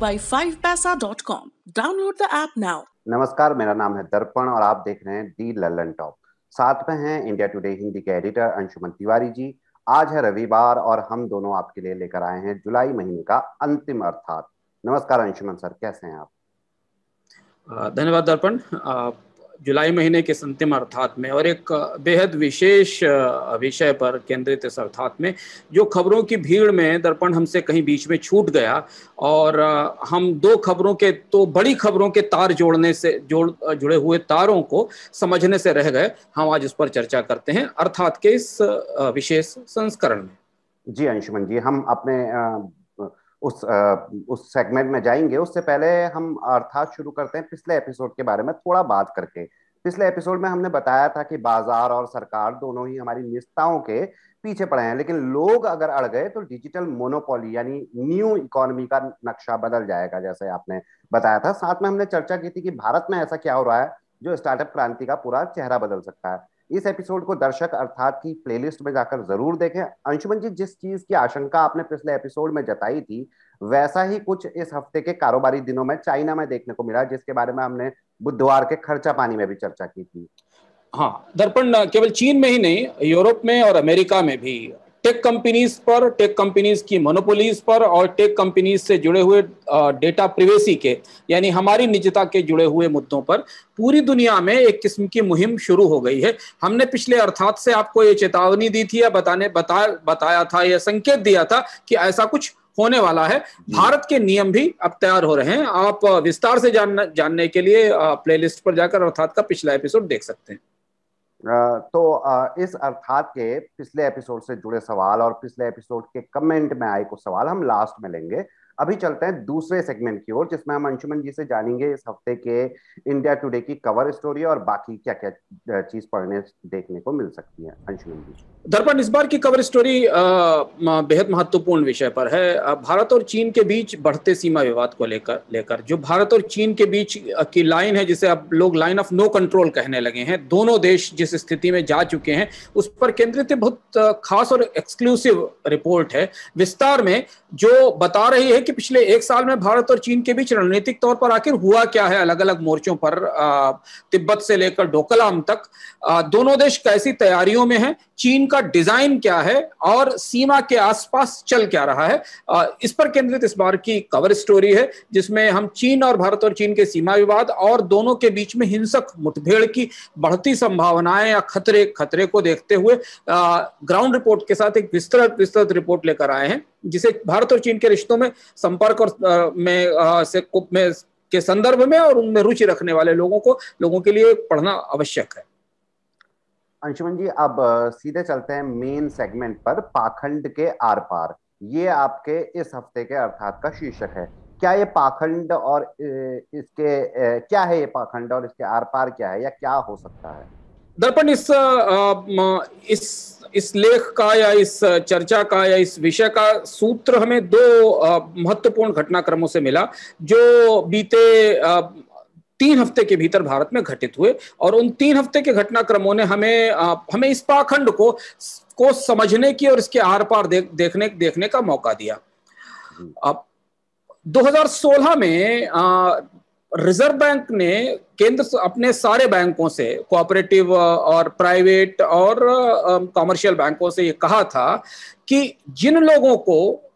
by 5paisa.com. Download the app now. नमस्कार मेरा नाम है दर्पण और आप देख रहे हैं दी ललन टॉप साथ में हैं इंडिया टुडे हिंदी के एडिटर अंशुमन तिवारी जी। आज है रविवार और हम दोनों आपके लिए लेकर आए हैं जुलाई महीने का अंतिम अर्थात। नमस्कार अंशुमन सर कैसे हैं आप? धन्यवाद दर्पण। जुलाई महीने के अंतिम अर्थात में और एक बेहद विशेष विषय पर केंद्रित इस अर्थात में, जो खबरों की भीड़ में दर्पण हमसे कहीं बीच में छूट गया और हम दो खबरों के तो बड़ी खबरों के तार जोड़ने से, जोड़ जुड़े हुए तारों को समझने से रह गए। हम आज उस पर चर्चा करते हैं अर्थात के इस विशेष संस्करण में। जी, अंशुमन जी, हम अपने उस उस सेगमेंट में जाएँगे। उससे पहले हम अर्थात शुरू करते हैं पिछले एपिसोड के बारे में थोड़ा बात करके। पिछले एपिसोड में हमने बताया था कि बाज़ार और सरकार दोनों ही हमारी निष्ठाओं के पीछे पड़े हैं, लेकिन लोग अगर अड़ गए तो डिजिटल मोनोपोली यानी न्यू इकोनॉमी का नक्शा बदल जाएगा, जैसे आपने बताया था। साथ में हमने चर्चा की थी कि भारत में ऐसा क्या हो रहा है जो स्टार्टअप क्रांति का पूरा चेहरा बदल सकता है। इस एपिसोड को दर्शक अर्थात की प्लेलिस्ट में जाकर ज़रूर देखें। अंशुमन जी, जिस चीज़ की आशंका आपने पिछले एपिसोड में जताई थी वैसा ही कुछ इस हफ़्ते के कारोबारी दिनों में चाइना में देखने को मिला, जिसके बारे में हमने बुधवार के खर्चा पानी में भी चर्चा की थी। हाँ दर्पण, केवल चीन में ही नहीं, यूरोप में और अमेरिका में भी। टेक कंपनीज़ पर, टेक कंपनीज़ की मोनोपोलीज पर और टेक कंपनीज़ से जुड़े हुए डेटा प्रिवेसी के, यानी हमारी निजता के जुड़े हुए मुद्दों पर पूरी दुनिया में एक किस्म की मुहिम शुरू हो गई है। हमने पिछले अर्थात से आपको ये चेतावनी दी थी या बताने, बता, बताया था या संकेत दिया था कि ऐसा कुछ होने वाला है। भारत के नियम भी अब तैयार हो रहे हैं। आप विस्तार से जान, जानने के लिए प्लेलिस्ट पर जाकर अर्थात का पिछला एपिसोड देख सकते हैं। तो इस अर्थात के पिछले एपिसोड से जुड़े सवाल और पिछले एपिसोड के कमेंट में आए कुछ सवाल हम लास्ट में लेंगे। अभी चलते हैं दूसरे सेगमेंट की ओर, जिसमें हम अंशुमन जी से जानेंगे इस हफ़्ते के इंडिया टुडे की कवर स्टोरी और बाकी क्या क्या चीज़ पढ़ने, देखने को मिल सकती है। अंशुमन जी। दर्पण, इस बार की कवर स्टोरी बेहद महत्वपूर्ण विषय पर है। भारत और चीन के बीच बढ़ते सीमा विवाद को लेकर लेकर, जो भारत और चीन के बीच की लाइन है, जिसे अब लोग लाइन ऑफ़ नो कंट्रोल कहने लगे हैं, दोनों देश जिस स्थिति में जा चुके हैं, उस पर केंद्रित बहुत खास और एक्सक्लूसिव रिपोर्ट है। विस्तार में जो बता रही है कि पिछले एक साल में भारत और चीन के बीच रणनीतिक तौर पर आखिर हुआ क्या है अलग अलग मोर्चों पर तिब्बत से लेकर डोकलाम तक? दोनों देश कैसी तैयारियों में हैं? चीन का डिज़ाइन क्या है? और सीमा के आसपास चल क्या रहा है? इस पर केंद्रित इस बार की कवर स्टोरी है, जिसमें हम चीन और भारत और चीन के सीमा विवाद और दोनों के बीच में हिंसक मुठभेड़ की बढ़ती संभावनाएँ या खतरे खतरे को देखते हुए ग्राउंड रिपोर्ट के साथ एक विस्तृत विस्तृत रिपोर्ट लेकर आए हैं। जिसे भारत और चीन के रिश्तों में संपर्क और में से में, के संदर्भ में और उनमें रुचि रखने वाले लोगों को, लोगों के लिए पढ़ना आवश्यक है। अंशुमन जी, अब सीधे चलते हैं मेन सेगमेंट पर, पाखंड के आर पार ये आपके इस हफ़्ते के अर्थात का शीर्षक है। क्या ये पाखंड और इसके क्या है ये पाखंड और इसके आर पार क्या है या क्या हो सकता है? दर्पण इस इस इस लेख का या इस चर्चा का या इस विषय का सूत्र हमें दो महत्वपूर्ण घटनाक्रमों से मिला जो बीते तीन हफ़्ते के भीतर भारत में घटित हुए और उन तीन हफ़्ते के घटनाक्रमों ने हमें हमें इस पाखंड को को समझने की और इसके आर पार देख, देखने देखने का मौका दिया। अब 2016 में रिज़र्व बैंक ने केंद्र अपने सारे बैंकों से कोऑपरेटिव और प्राइवेट और कॉमर्शियल बैंकों से ये कहा था कि जिन लोगों को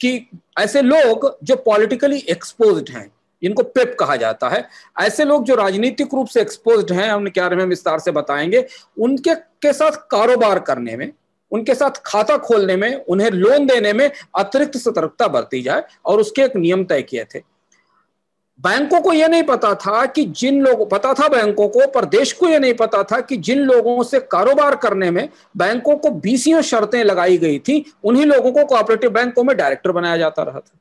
कि ऐसे लोग जो पॉलिटिकली एक्सपोज्ड हैं जिनको पेप कहा जाता है, ऐसे लोग जो राजनीतिक रूप से एक्सपोज्ड हैं, उनके बारे में विस्तार से बताएँगे, उनके, के साथ कारोबार करने में, उनके साथ खाता खोलने में, उन्हें लोन देने में अतिरिक्त सतर्कता बरती जाए, और उसके एक नियम तय किए थे। बैंकों को यह नहीं पता था कि जिन लोगों, पता था बैंकों को, पर देश को यह नहीं पता था कि जिन लोगों से कारोबार करने में बैंकों को बीसियों शर्तें लगाई गई थी, उन्हीं लोगों को कोऑपरेटिव बैंकों में डायरेक्टर बनाया जाता रहा था।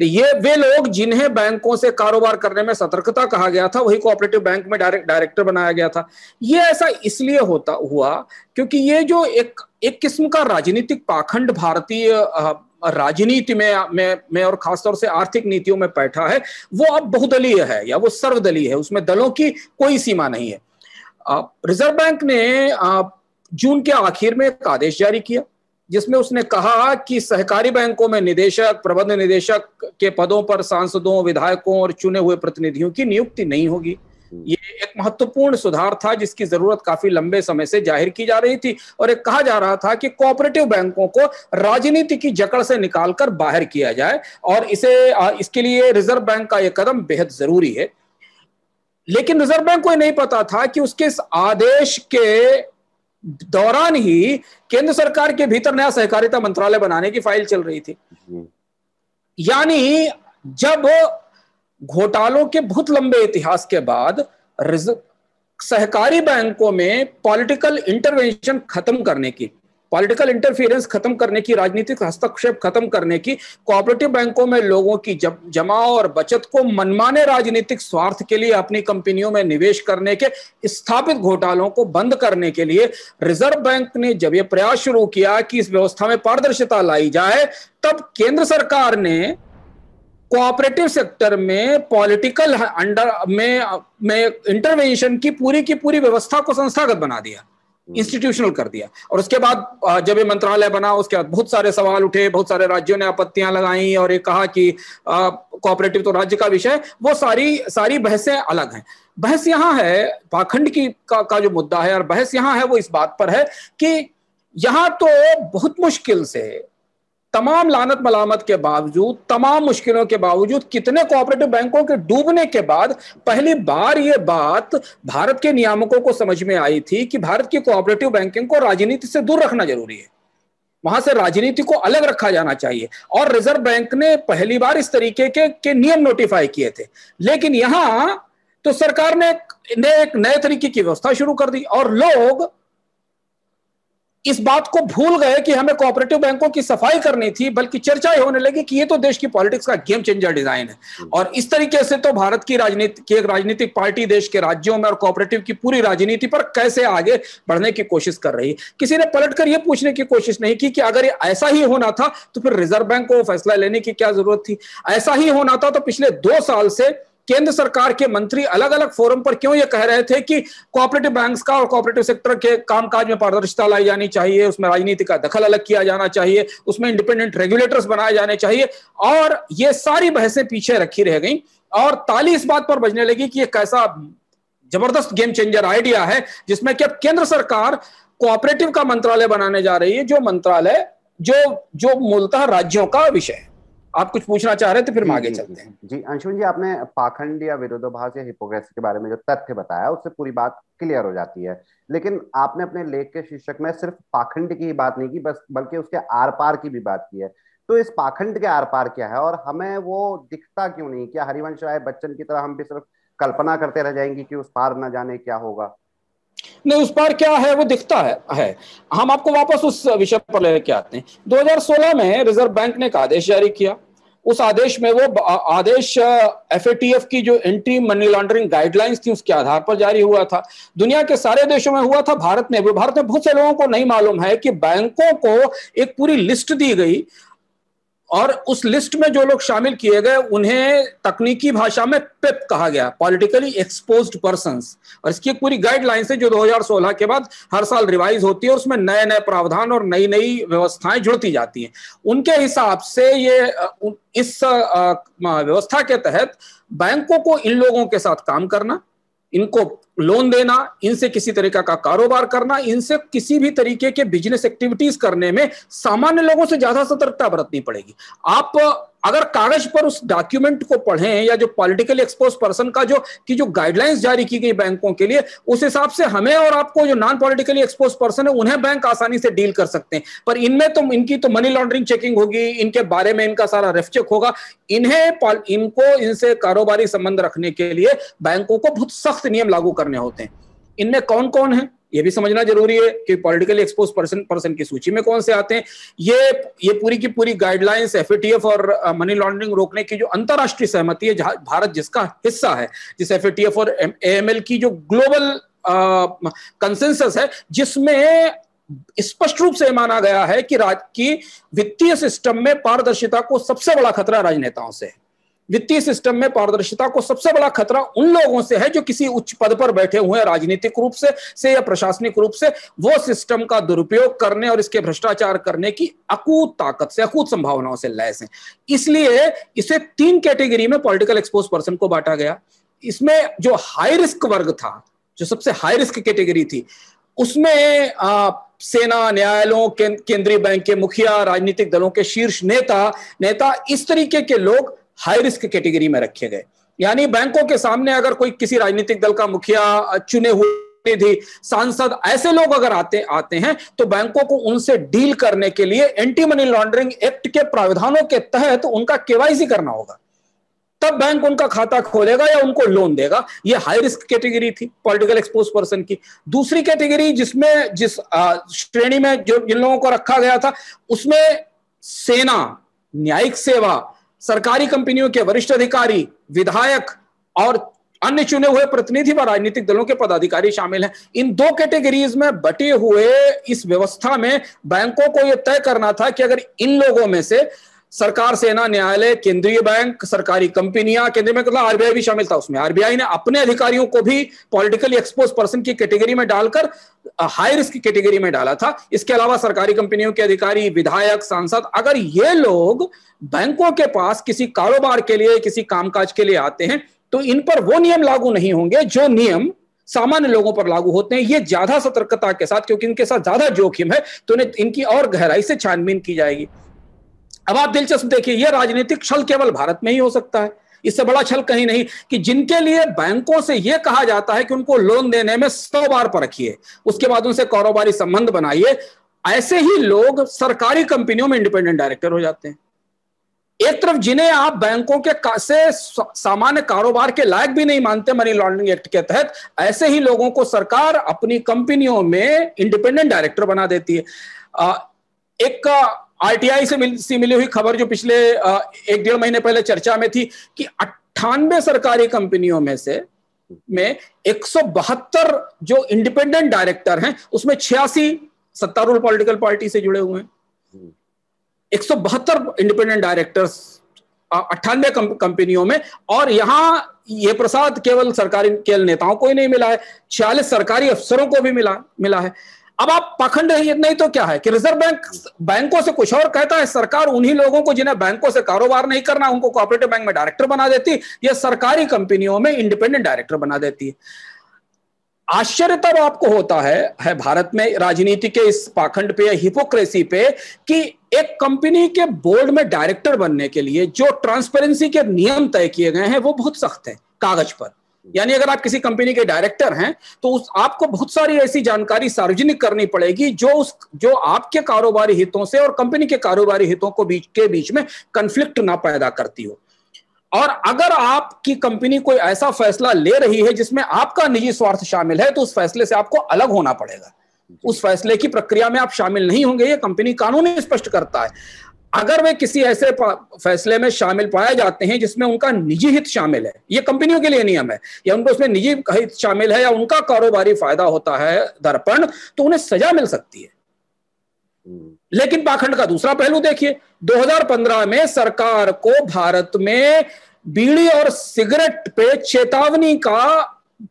ये, वे लोग जिन्हें बैंकों से कारोबार करने में सतर्कता कहा गया था, वही कोऑपरेटिव बैंक में डायरेक्ट, डायरेक्टर बनाया गया था। ये ऐसा इसलिए होता, हुआ क्योंकि ये जो एक एक किस्म का राजनीतिक पाखंड भारतीय राजनीति में में में और खासतौर से आर्थिक नीतियों में बैठा है, वो अब बहुदलीय है या वो सर्वदलीय है, उसमें दलों की कोई सीमा नहीं है रिज़र्व बैंक ने जून के आखिर में एक आदेश जारी किया, जिसमें उसने कहा कि सहकारी बैंकों में निदेशक, प्रबंध निदेशक के पदों पर सांसदों, विधायकों और चुने हुए प्रतिनिधियों की नियुक्ति नहीं होगी। ये एक महत्वपूर्ण सुधार था जिसकी ज़रूरत काफ़ी लंबे समय से ज़ाहिर की जा रही थी और एक कहा जा रहा था कि कोऑपरेटिव बैंकों को राजनीति की जकड़ से निकालकर बाहर किया जाए और इसे इसके लिए रिज़र्व बैंक का यह कदम बेहद ज़रूरी है। लेकिन रिज़र्व बैंक को यह नहीं पता था कि उसके इस आदेश के दौरान ही केंद्र सरकार के भीतर नया सहकारिता मंत्रालय बनाने की फ़ाइल चल रही थी। यानी जब घोटालों के बहुत लंबे इतिहास के बाद सहकारी बैंकों में पॉलिटिकल इंटरवेंशन खत्म करने की, पॉलिटिकल इंटरफियरेंस खत्म करने की, राजनीतिक हस्तक्षेप खत्म करने की, कोऑपरेटिव बैंकों में लोगों की जमा और बचत को मनमाने राजनीतिक स्वार्थ के लिए, अपनी कंपनियों में निवेश करने के, स्थापित घोटालों को बंद करने के लिए रिज़र्व बैंक ने जब यह प्रयास शुरू किया कि इस व्यवस्था में पारदर्शिता लाई जाए, तब केंद्र सरकार ने कोऑपरेटिव सेक्टर में पॉलिटिकल अंडर में में इंटरवेंशन की पूरी की पूरी व्यवस्था को संस्थागत बना दिया इंस्टीट्यूशनल कर दिया। और उसके बाद जब ये मंत्रालय बना उसके बाद बहुत सारे सवाल उठे बहुत सारे राज्यों ने आपत्तियाँ लगाई और ये कहा कि कोऑपरेटिव तो राज्य का विषय वो सारी सारी बहसें अलग हैं। बहस यहाँ है पाखंड की का, का जो मुद्दा है और बहस यहाँ है वो इस बात पर है कि यहाँ तो बहुत मुश्किल से तमाम लानत मलामत के बावजूद तमाम मुश्किलों के बावजूद कितने कोऑपरेटिव बैंकों के डूबने के बाद पहली बार यह बात भारत के नियामकों को समझ में आई थी कि भारत की कोऑपरेटिव बैंकिंग को राजनीति से दूर रखना ज़रूरी है। वहाँ से राजनीति को अलग रखा जाना चाहिए। और रिज़र्व बैंक ने पहली बार इस तरीके के, के नियम नोटिफाई किए थे। लेकिन यहाँ तो सरकार ने, ने एक नए तरीके की व्यवस्था शुरू कर दी और लोग इस बात को भूल गए कि हमें कोऑपरेटिव बैंकों की सफ़ाई करनी थी बल्कि चर्चा ही होने लगी कि ये तो देश की पॉलिटिक्स का गेम चेंजर डिज़ाइन है। हम्म। और इस तरीके से तो भारत की राजनीति की एक राजनीतिक पार्टी देश के राज्यों में और कोऑपरेटिव की पूरी राजनीति पर कैसे आगे बढ़ने की कोशिश कर रही किसी ने पलटकर यह पूछने की कोशिश नहीं की कि अगर ये ऐसा ही होना था तो फिर रिज़र्व बैंक को फैसला लेने की क्या ज़रूरत थी? ऐसा ही होना था तो पिछले दो साल से केंद्र सरकार के मंत्री अलग अलग फोरम पर क्यों ये कह रहे थे कि कोऑपरेटिव बैंक्स का और कोऑपरेटिव सेक्टर के कामकाज में पारदर्शिता लाई जानी चाहिए, उसमें राजनीति का दखल अलग किया जाना चाहिए, उसमें इंडिपेंडेंट रेगुलेटर्स बनाए जाने चाहिए और ये सारी बहसें पीछे रखी रह गई और ताली इस बात पर बजने लगी कि ये कैसा ज़बरदस्त गेम चेंजर आइडिया है, जिसमें कि अब केंद्र सरकार कोऑपरेटिव का मंत्रालय बनाने जा रही है, जो मंत्रालय, जो जो मूलतः राज्यों का विषय है। आप कुछ पूछना चाह रहे थे फिर हम आगे चलते हैं। जी। अंशुमन जी आपने पाखंड या विरोधाभास या हिपोक्रेसी के बारे में जो तथ्य बताया उससे पूरी बात क्लियर हो जाती है। लेकिन आपने अपने लेख के शीर्षक में सिर्फ़ पाखंड की ही बात नहीं की बस बल्कि उसके आर पार की भी बात की है। तो इस पाखंड के आर पार क्या है? और हमें वो दिखता क्यों नहीं? क्या हरिवंश राय बच्चन की तरह हम भी सिर्फ़ कल्पना करते रह जाएँगे कि उस पार न जाने क्या होगा? नहीं उस पर क्या है वो दिखता है है। हम आपको वापस उस विषय पर लेके आते हैं। 2016 में रिज़र्व बैंक ने एक आदेश जारी किया। उस आदेश में वो आदेश एफएटीएफ की जो एंटी मनी लॉन्ड्रिंग गाइडलाइंस थी, उसके आधार पर जारी हुआ था। दुनिया के सारे देशों में हुआ था, भारत में भी। भारत में बहुत से लोगों को नहीं मालूम है कि बैंकों को एक पूरी लिस्ट दी गई और उस लिस्ट में जो लोग शामिल किए गए, उन्हें तकनीकी भाषा में पिप कहा गया पॉलिटिकली एक्सपोज्ड पर्सन और इसकी एक पूरी गाइडलाइंस है जो 2016 के बाद हर साल रिवाइज होती है और उसमें नए नए प्रावधान और नई नई व्यवस्थाएँ जुड़ती जाती हैं। उनके हिसाब से ये इस व्यवस्था के तहत बैंकों को इन लोगों के साथ काम करना इनको लोन देना, इनसे किसी तरीका का कारोबार करना, इनसे किसी भी तरीके के बिज़नेस एक्टिविटीज़ करने में सामान्य लोगों से ज़्यादा सतर्कता बरतनी पड़ेगी। आप अगर कागज़ पर उस डॉक्यूमेंट को पढ़ें या जो पॉलिटिकली एक्सपोज पर्सन का जो, की जो गाइडलाइंस जारी की गई बैंकों के लिए, उस हिसाब से हमें और आपको जो नॉन पॉलिटिकली एक्सपोज पर्सन है, उन्हें बैंक आसानी से डील कर सकते हैं। पर इनमें तो इनकी तो मनी लॉन्ड्रिंग चेकिंग होगी, इनके बारे में इनका सारा रेफ चेक होगा। इन्हें इनको इनसे कारोबारी संबंध रखने के लिए बैंकों को बहुत सख्त नियम लागू करने होते हैं। इनमें कौन कौन है? ये भी समझना ज़रूरी है कि पॉलिटिकली एक्सपोज पर्सन पर्सन की सूची में कौन से आते हैं। ये ये पूरी की पूरी गाइडलाइंस एफएटीएफ और मनी लॉन्ड्रिंग रोकने की जो अंतरराष्ट्रीय सहमति है भारत जिसका हिस्सा है, जिस एफएटीएफ और एएमएल की जो ग्लोबल कंसेंसस है, जिसमें स्पष्ट रूप से माना गया है कि राज, की वित्तीय सिस्टम में पारदर्शिता को सबसे बड़ा खतरा राजनेताओं से है। वित्तीय सिस्टम में पारदर्शिता को सबसे बड़ा खतरा उन लोगों से है जो किसी उच्च पद पर बैठे हुए हैं राजनीतिक रूप से से या प्रशासनिक रूप से वो सिस्टम का दुरुपयोग करने और इसके भ्रष्टाचार करने की अकूत ताकत से अकूत संभावनाओं से लैस है। इसलिए इसे तीन कैटेगरी में पॉलिटिकल एक्सपोज पर्सन को बांटा गया। इसमें जो हाई रिस्क वर्ग था जो सबसे हाई रिस्क कैटेगरी थी उसमें आ, सेना न्यायालयों केंद्रीय बैंक के मुखिया राजनीतिक दलों के शीर्ष नेता नेता इस तरीके के लोग हाई रिस्क कैटेगरी में रखे गए। यानी बैंकों के सामने अगर कोई किसी राजनीतिक दल का मुखिया चुने हुए थी सांसद ऐसे लोग अगर आते आते हैं तो बैंकों को उनसे डील करने के लिए एंटी मनी लॉन्ड्रिंग एक्ट के प्रावधानों के तहत उनका केवाईसी करना होगा। तब बैंक उनका खाता खोलेगा या उनको लोन देगा। ये हाई रिस्क कैटेगरी थी पॉलिटिकल एक्सपोज पर्सन की। दूसरी कैटेगरी जिसमें, जिस श्रेणी में जो जिन लोगों को रखा गया था, उसमें सेना, न्यायिक सेवा सरकारी कंपनियों के वरिष्ठ अधिकारी, विधायक और अन्य चुने हुए प्रतिनिधि व राजनीतिक दलों के पदाधिकारी शामिल हैं। इन दो कैटेगरीज में बटे हुए इस व्यवस्था में बैंकों को यह तय करना था कि अगर इन लोगों में से सरकार, सेना, न्यायालय, केंद्रीय बैंक, सरकारी कंपनियाँ, केंद्रीय बैंक मतलब आरबीआई भी शामिल था उसमें। आरबीआई ने अपने अधिकारियों को भी पॉलिटिकली एक्सपोज पर्सन की कैटेगरी में डालकर हाई रिस्क की कैटेगरी में डाला था। इसके अलावा सरकारी कंपनियों के अधिकारी, विधायक, सांसद, अगर ये लोग बैंकों के पास किसी कारोबार के लिए, किसी कामकाज के लिए आते हैं तो इन पर वो नियम लागू नहीं होंगे। जो नियम सामान्य लोगों पर लागू होते हैं, ये ज़्यादा सतर्कता के साथ, क्योंकि इनके साथ ज़्यादा जोखिम है तो इनकी और गहराई से छानबीन की जाएगी। अब आप दिलचस्प देखिए यह राजनीतिक छल केवल भारत में ही हो सकता है। इससे बड़ा छल कहीं नहीं कि जिनके लिए बैंकों से यह कहा जाता है कि उनको लोन देने में सौ बार पर रखिए उसके बाद उनसे कारोबारी संबंध बनाइए। ऐसे ही लोग सरकारी कंपनियों में इंडिपेंडेंट डायरेक्टर हो जाते हैं। एक तरफ़ जिन्हें आप बैंकों के का, से सामान्य कारोबार के लायक भी नहीं मानते मनी लॉन्ड्रिंग एक्ट के तहत ऐसे ही लोगों को सरकार अपनी कंपनियों में इंडिपेंडेंट डायरेक्टर बना देती है। एक आरटीआई से मिल, मिली हुई खबर जो पिछले एक डेढ़ महीने पहले चर्चा में थी कि अट्ठानवे सरकारी कंपनियों में से में एक सौ बहत्तर जो इंडिपेंडेंट डायरेक्टर हैं उसमें छियासी सत्तारूढ़ पॉलिटिकल पार्टी से जुड़े हुए हैं। एक सौ बहत्तर इंडिपेंडेंट डायरेक्टर्स अट्ठानवे कंपनियों में और यहाँ ये प्रसाद केवल सरकारी केवल नेताओं को ही नहीं मिला है छियालीस सरकारी अफसरों को भी मिला मिला है। अब आप पाखंड नहीं तो क्या है? कि रिज़र्व बैंक, बैंकों से कुछ और कहता है, सरकार उन्हीं लोगों को जिन्हें बैंकों से कारोबार नहीं करना, उनको कोऑपरेटिव बैंक में डायरेक्टर बना देती, या सरकारी कंपनियों में इंडिपेंडेंट डायरेक्टर बना देती। आश्चर्य तब आपको होता है है भारत में राजनीति के इस पाखंड पे हिपोक्रेसी पे, कि एक कंपनी के बोर्ड में डायरेक्टर बनने के लिए जो ट्रांसपेरेंसी के नियम तय किए गए हैं, वो बहुत सख्त है, कागज़ पर। यानी अगर आप किसी कंपनी के डायरेक्टर हैं तो उस आपको बहुत सारी ऐसी जानकारी सार्वजनिक करनी पड़ेगी जो उस जो आपके कारोबारी हितों से और कंपनी के कारोबारी हितों को बीच के बीच में कंफ्लिक्ट ना पैदा करती हो। और अगर आपकी कंपनी कोई ऐसा फैसला ले रही है जिसमें आपका निजी स्वार्थ शामिल है तो उस फैसले से आपको अलग होना पड़ेगा। उस फैसले की प्रक्रिया में आप शामिल नहीं होंगे ये कंपनी कानून स्पष्ट करता है। अगर वे किसी ऐसे फैसले में शामिल पाए जाते हैं जिसमें उनका निजी हित शामिल है ये कंपनियों के लिए नियम है या उनको उसमें निजी हित शामिल है या उनका कारोबारी फ़ायदा होता है दर्पण तो उन्हें सजा मिल सकती है हम्म। लेकिन पाखंड का दूसरा पहलू देखिए 2015 में सरकार को भारत में बीड़ी और सिगरेट पे चेतावनी का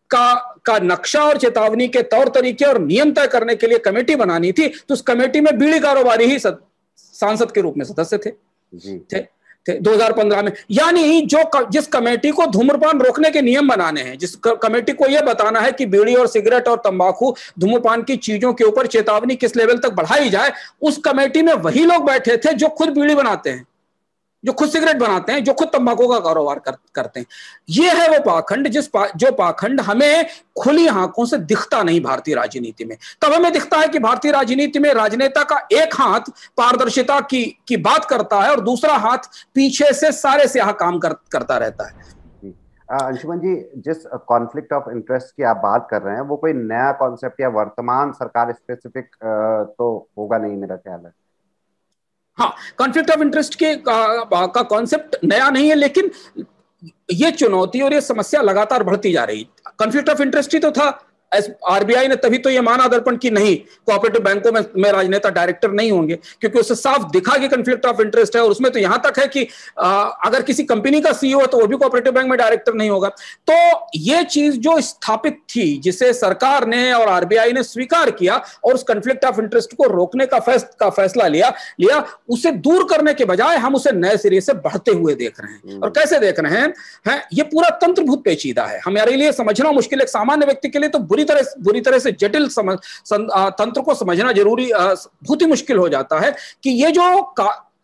का का नक्शा और चेतावनी के तौर तरीके और नियम तय करने के लिए कमेटी बनानी थी तो उस कमेटी में बीड़ी कारोबारी ही सांसद के रूप में सदस्य थे। थे थे। 2015 में यानी जो जिस कमेटी को धूम्रपान रोकने के नियम बनाने हैं जिस कमेटी को यह बताना है कि बीड़ी और सिगरेट और तंबाकू धूम्रपान की चीज़ों के ऊपर चेतावनी किस लेवल तक बढ़ाई जाए उस कमेटी में वही लोग बैठे थे जो खुद बीड़ी बनाते हैं। जो खुद सिगरेट बनाते हैं जो खुद तंबाकू का कारोबार कर, करते हैं। ये है वो पाखंड जिस पा, जो पाखंड हमें खुली आँखों से दिखता नहीं भारतीय राजनीति में। तब हमें दिखता है कि भारतीय राजनीति में राजनेता का एक हाथ पारदर्शिता की की बात करता है और दूसरा हाथ पीछे से सारे से स्याह काम कर, करता रहता है। अंशुमन जी जिस कॉन्फ्लिक्ट ऑफ़ इंटरेस्ट की आप बात कर रहे हैं वो कोई नया कॉन्सेप्ट या वर्तमान सरकार स्पेसिफिक तो होगा नहीं मेरा ख्याल है। हाँ कॉन्फ्लिक्ट ऑफ़ इंटरेस्ट के, का कॉन्सेप्ट नया नहीं है, लेकिन ये चुनौती और ये समस्या लगातार बढ़ती जा रही। कॉन्फ्लिक्ट ऑफ़ इंटरेस्ट ही तो था। आरबीआई ने तभी तो ये माना दर्पण की नहीं। कोऑपरेटिव बैंकों में, में राजनेता डायरेक्टर नहीं होंगे क्योंकि उससे साफ़ दिखा कि कंफ्लिक्ट ऑफ़ इंटरेस्ट है और उसमें तो यहाँ तक है कि आ, अगर किसी कंपनी का सीईओ है तो वो भी कोऑपरेटिव बैंक में डायरेक्टर नहीं होगा। तो ये चीज़ जो स्थापित थी जिसे सरकार ने और आरबीआई ने स्वीकार किया और उस कंफ्लिक्ट ऑफ़ इंटरेस्ट को रोकने का फैस, का फैसला लिया लिया उसे दूर करने के बजाय हम उसे नए सिरे से बढ़ते हुए देख रहे हैं। हम्म। और कैसे देख रहे हैं? है, ये पूरा तंत्रभूत पेचीदा है। हमारे लिए समझना मुश्किल एक सामान्य व्यक्ति के लिए तो बुरी तरह बुरी तरह से जटिल समझ तंत्र को समझना ज़रूरी बहुत ही मुश्किल हो जाता है कि ये जो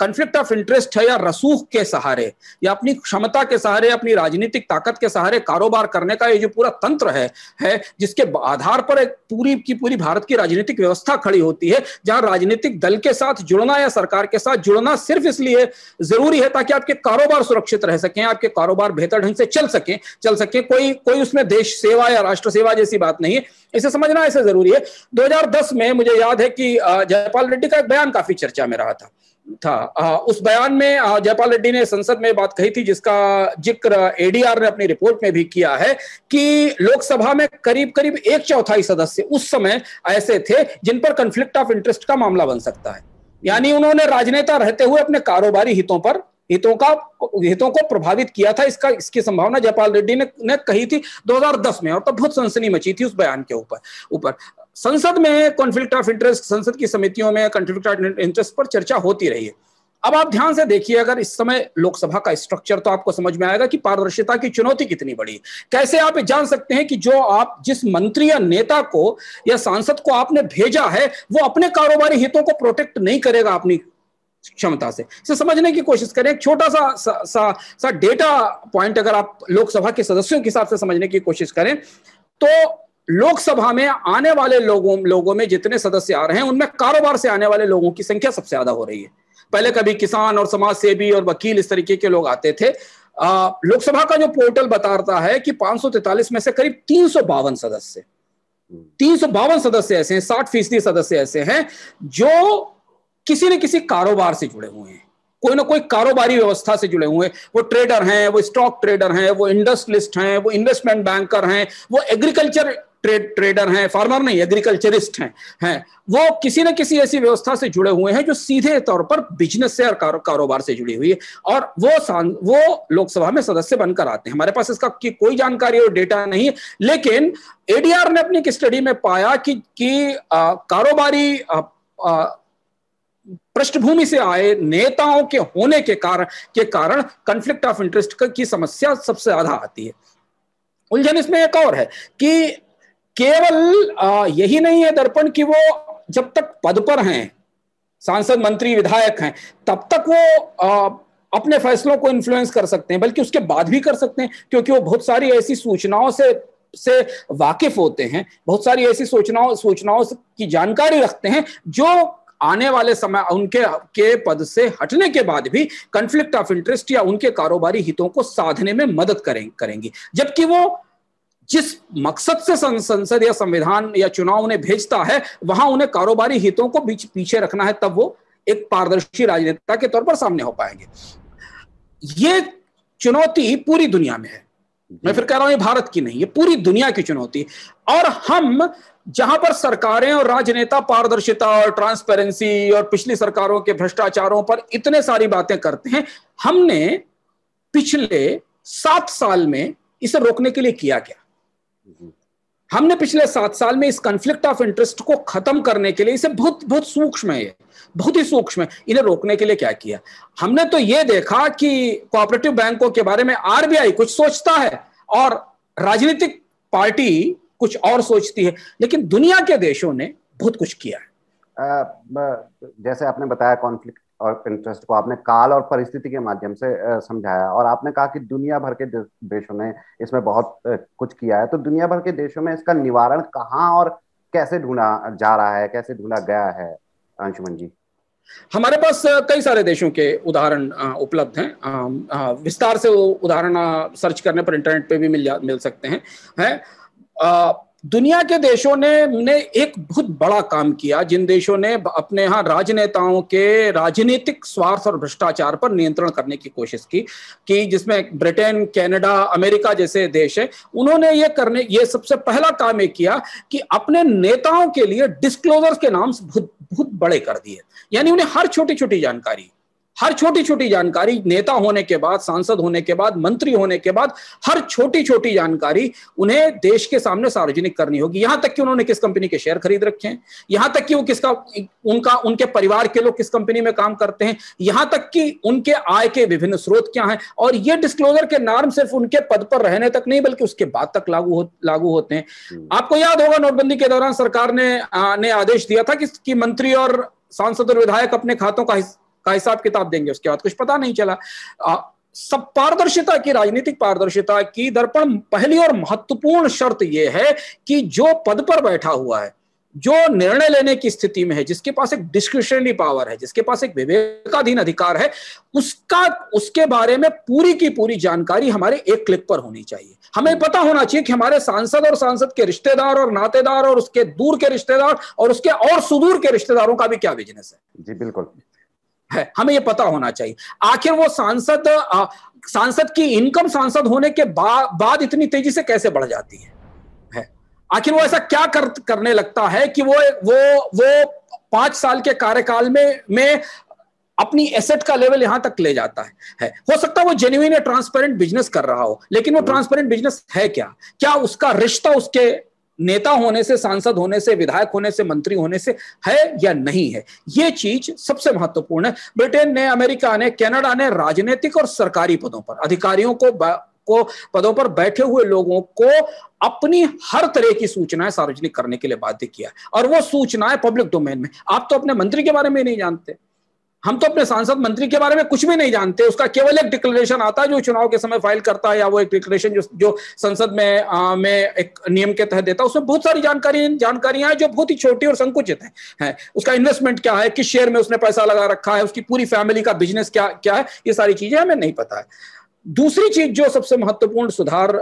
कॉन्फ्लिक्ट ऑफ़ इंटरेस्ट है या रसूख के सहारे, या अपनी क्षमता के सहारे, अपनी राजनीतिक ताकत के सहारे कारोबार करने का ये जो पूरा तंत्र है है, जिसके आधार पर एक पूरी की पूरी भारत की राजनीतिक व्यवस्था खड़ी होती है, जहाँ राजनीतिक दल के साथ जुड़ना या सरकार के साथ जुड़ना सिर्फ़ इसलिए ज़रूरी है ताकि आपके कारोबार सुरक्षित रह सकें, आपके कारोबार बेहतर ढंग से चल सके चल सके, कोई कोई उसमें देश सेवा या राष्ट्र सेवा जैसी बात नहीं है। इसे समझना ऐसे ज़रूरी है। 2010 में मुझे याद है कि जयपाल रेड्डी का एक बयान काफ़ी चर्चा में रहा था। था। आ, उस बयान में जयपाल रेड्डी ने संसद में बात कही थी जिसका ज़िक्र एडीआर ने अपनी रिपोर्ट में भी किया है कि लोकसभा में करीब करीब एक चौथाई सदस्य उस समय ऐसे थे जिन पर कंफ्लिक्ट ऑफ़ इंटरेस्ट का मामला बन सकता है। यानी उन्होंने राजनेता रहते हुए अपने कारोबारी हितों पर हितों का हितों को प्रभावित किया था। इसका इसकी संभावना जयपाल रेड्डी ने, ने कही थी 2010 में और तब बहुत सनसनी मची थी उस बयान के ऊपर ऊपर। संसद में कॉन्फ्लिक्ट ऑफ़ इंटरेस्ट संसद की समितियों में कॉन्फ्लिक्ट ऑफ़ इंटरेस्ट पर चर्चा होती रही है। अब आप ध्यान से देखिए अगर इस समय लोकसभा का स्ट्रक्चर तो आपको समझ में आएगा कि पारदर्शिता की चुनौती कितनी बड़ी कैसे आप जान सकते हैं कि जो आप जिस मंत्री या नेता को या सांसद को आपने भेजा है वो अपने कारोबारी हितों को प्रोटेक्ट नहीं करेगा अपनी क्षमता से? इसे समझने की कोशिश करें। एक छोटा सा सा, सा सा डेटा पॉइंट अगर आप लोकसभा के सदस्यों के हिसाब से समझने की कोशिश करें तो लोकसभा में आने वाले लोगों लोगों में जितने सदस्य आ रहे हैं, उनमें कारोबार से आने वाले लोगों की संख्या सबसे ज़्यादा हो रही है। पहले कभी किसान और समाज सेवी और वकील इस तरीके के लोग आते थे। लोकसभा का जो पोर्टल बताता है कि पाँच में से करीब तीन सौ बावन सदस्य, तीन सौ बावन सदस्य ऐसे हैं, साठ फ़ीसदी सदस्य ऐसे हैं, जो किसी न किसी कारोबार से जुड़े हुए हैं। कोई ना कोई कारोबारी व्यवस्था से जुड़े हुए वो ट्रेडर हैं, वो स्टॉक ट्रेडर हैं, वो इंडस्ट्रियलिस्ट हैं, वो इन्वेस्टमेंट बैंकर हैं, वो एग्रीकल्चर ट्रेड ट्रेडर हैं फार्मर नहीं एग्रीकल्चरिस्ट हैं हैं। वो किसी न किसी ऐसी व्यवस्था से जुड़े हुए हैं जो सीधे तौर पर बिज़नेस से और कारो, कारोबार से जुड़ी हुई है। और वो वो लोकसभा में सदस्य बनकर आते हैं। हमारे पास इसका की कोई जानकारी और डेटा नहीं लेकिन एडीआर ने अपनी स्टडी में पाया कि कि आ, कारोबारी पृष्ठभूमि से आए नेताओं के होने के कारण के कारण कंफ्लिक्ट ऑफ़ इंटरेस्ट की समस्या सबसे ज़्यादा आती है। उलझन इसमें एक और है कि केवल यही नहीं है दर्पण कि वो जब तक पद पर हैं, सांसद, मंत्री, विधायक हैं, तब तक वो अपने फैसलों को इन्फ्लुएंस कर सकते हैं, बल्कि उसके बाद भी कर सकते हैं, क्योंकि वो बहुत सारी ऐसी सूचनाओं से से वाकिफ होते हैं, बहुत सारी ऐसी सूचनाओं सूचनाओं की जानकारी रखते हैं, जो आने वाले समय, उनके, के पद से हटने के बाद भी कंफ्लिक्ट ऑफ़ इंटरेस्ट या उनके कारोबारी हितों को साधने में मदद करें, करेंगी। जबकि वो जिस मकसद से संसद या संविधान या चुनाव उन्हें भेजता है, वहाँ उन्हें कारोबारी हितों को पीछे रखना है, तब वो एक पारदर्शी राजनेता के तौर पर सामने हो पाएँगे। ये चुनौती पूरी दुनिया में है। मैं फिर कह रहा हूँ, ये भारत की नहीं, ये पूरी दुनिया की चुनौती और हम जहाँ पर सरकारें और राजनेता पारदर्शिता और ट्रांसपेरेंसी और पिछली सरकारों के भ्रष्टाचारों पर इतने सारी बातें करते हैं, हमने पिछले सात साल में इसे रोकने के लिए किया क्या? हमने पिछले सात साल में इस कंफ्लिक्ट ऑफ़ इंटरेस्ट को खत्म करने के लिए, इसे बहुत बहुत सूक्ष्म है बहुत ही सूक्ष्म है। इन्हें रोकने के लिए क्या किया? हमने तो ये देखा कि कोऑपरेटिव बैंकों के बारे में आरबीआई कुछ सोचता है और राजनीतिक पार्टी कुछ और सोचती है, लेकिन दुनिया के देशों ने बहुत कुछ किया है। जैसे आपने बताया कॉन्फ्लिक्ट और इंटरेस्ट को आपने काल और परिस्थिति के माध्यम से समझाया। और आपने कहा कि दुनिया भर के देशों ने इसमें बहुत कुछ किया है। तो दुनिया भर के देशों में इसका निवारण कहाँ और कैसे ढूंढा जा रहा है, कैसे ढूंढा गया है, अंशुमन जी? हमारे पास कई सारे देशों के उदाहरण उपलब्ध हैं। विस्तार से वो उदाहरण सर्च करने पर इंटरनेट पे भी मिल जा, मिल सकते हैं। है? दुनिया के देशों ने ने एक बहुत बड़ा काम किया। जिन देशों ने अपने यहाँ राजनेताओं के राजनीतिक स्वार्थ और भ्रष्टाचार पर नियंत्रण करने की कोशिश की, कि जिसमें ब्रिटेन, कनाडा, अमेरिका जैसे देश है, उन्होंने ये करने, ये सबसे पहला काम ये किया कि अपने नेताओं के लिए डिस्क्लोजर के नाम बहुत बहुत बड़े कर दिए। यानी उन्हें हर छोटी छोटी जानकारी। हर छोटी छोटी जानकारी नेता होने के बाद सांसद होने के बाद मंत्री होने के बाद हर छोटी छोटी जानकारी उन्हें देश के सामने सार्वजनिक करनी होगी। यहाँ तक कि उन्होंने किस कंपनी के शेयर खरीद रखे हैं? यहाँ तक कि वो किसका उनका उनके परिवार के लोग किस कंपनी में काम करते हैं? यहाँ तक कि उनके आय के विभिन्न स्रोत क्या हैं? और ये डिस्क्लोजर के नार्म सिर्फ़ उनके पद पर रहने तक नहीं बल्कि उसके बाद तक लागू हो, लागू होते हैं। हम्म। आपको याद होगा नोटबंदी के दौरान सरकार ने आ, ने आदेश दिया था कि, कि मंत्री और सांसद और विधायक अपने खातों का का हिसाब किताब देंगे उसके बाद कुछ पता नहीं चला। आ, सब पारदर्शिता की राजनीतिक पारदर्शिता की दर्पण पहली और महत्वपूर्ण शर्त यह है कि जो पद पर बैठा हुआ है जो निर्णय लेने की स्थिति में है जिसके पास एक डिस्क्रिप्शनरी पावर है जिसके पास एक विवेकाधीन अधिकार है उसका उसके बारे में पूरी की पूरी जानकारी हमारे एक क्लिक पर होनी चाहिए। हमें पता होना चाहिए कि हमारे सांसद और सांसद के रिश्तेदार और नातेदार और उसके दूर के रिश्तेदार और उसके और सुदूर के रिश्तेदारों का भी क्या बिज़नेस है। जी बिल्कुल। है। हमें यह पता होना चाहिए। आखिर वो सांसद सांसद की इनकम सांसद होने के बा, बाद इतनी तेज़ी से कैसे बढ़ जाती है, है? आखिर वो ऐसा क्या कर, करने लगता है कि वो वो वो पाँच साल के कार्यकाल में में अपनी एसेट का लेवल यहाँ तक ले जाता है, है। हो सकता है वो जेन्युइन या ट्रांसपेरेंट बिज़नेस कर रहा हो लेकिन वो ट्रांसपेरेंट बिज़नेस है क्या? क्या उसका रिश्ता उसके नेता होने से, सांसद होने से, विधायक होने से, मंत्री होने से है या नहीं है? ये चीज़ सबसे महत्वपूर्ण है। ब्रिटेन ने, अमेरिका ने, कनाडा ने राजनीतिक और सरकारी पदों पर, अधिकारियों को को पदों पर बैठे हुए लोगों को अपनी हर तरह की सूचनाएँ सार्वजनिक करने के लिए बाध्य किया और वो सूचनाएँ पब्लिक डोमेन में, आप तो अपने मंत्री के बारे में नहीं जानते। हम तो अपने सांसद मंत्री के बारे में कुछ भी नहीं जानते उसका केवल एक डिक्लेरेशन आता है जो चुनाव के समय फ़ाइल करता है या वो एक डिक्लेरेशन जो जो संसद में आ, में एक नियम के तहत देता है उसमें बहुत सारी जानकारी जानकारियाँ हैं जो बहुत ही छोटी और संकुचित है, है। उसका इन्वेस्टमेंट क्या है किस शेयर में उसने पैसा लगा रखा है उसकी पूरी फैमिली का बिज़नेस क्या क्या है ये सारी चीज़ें हमें नहीं पता है। दूसरी चीज़ जो सबसे महत्वपूर्ण सुधार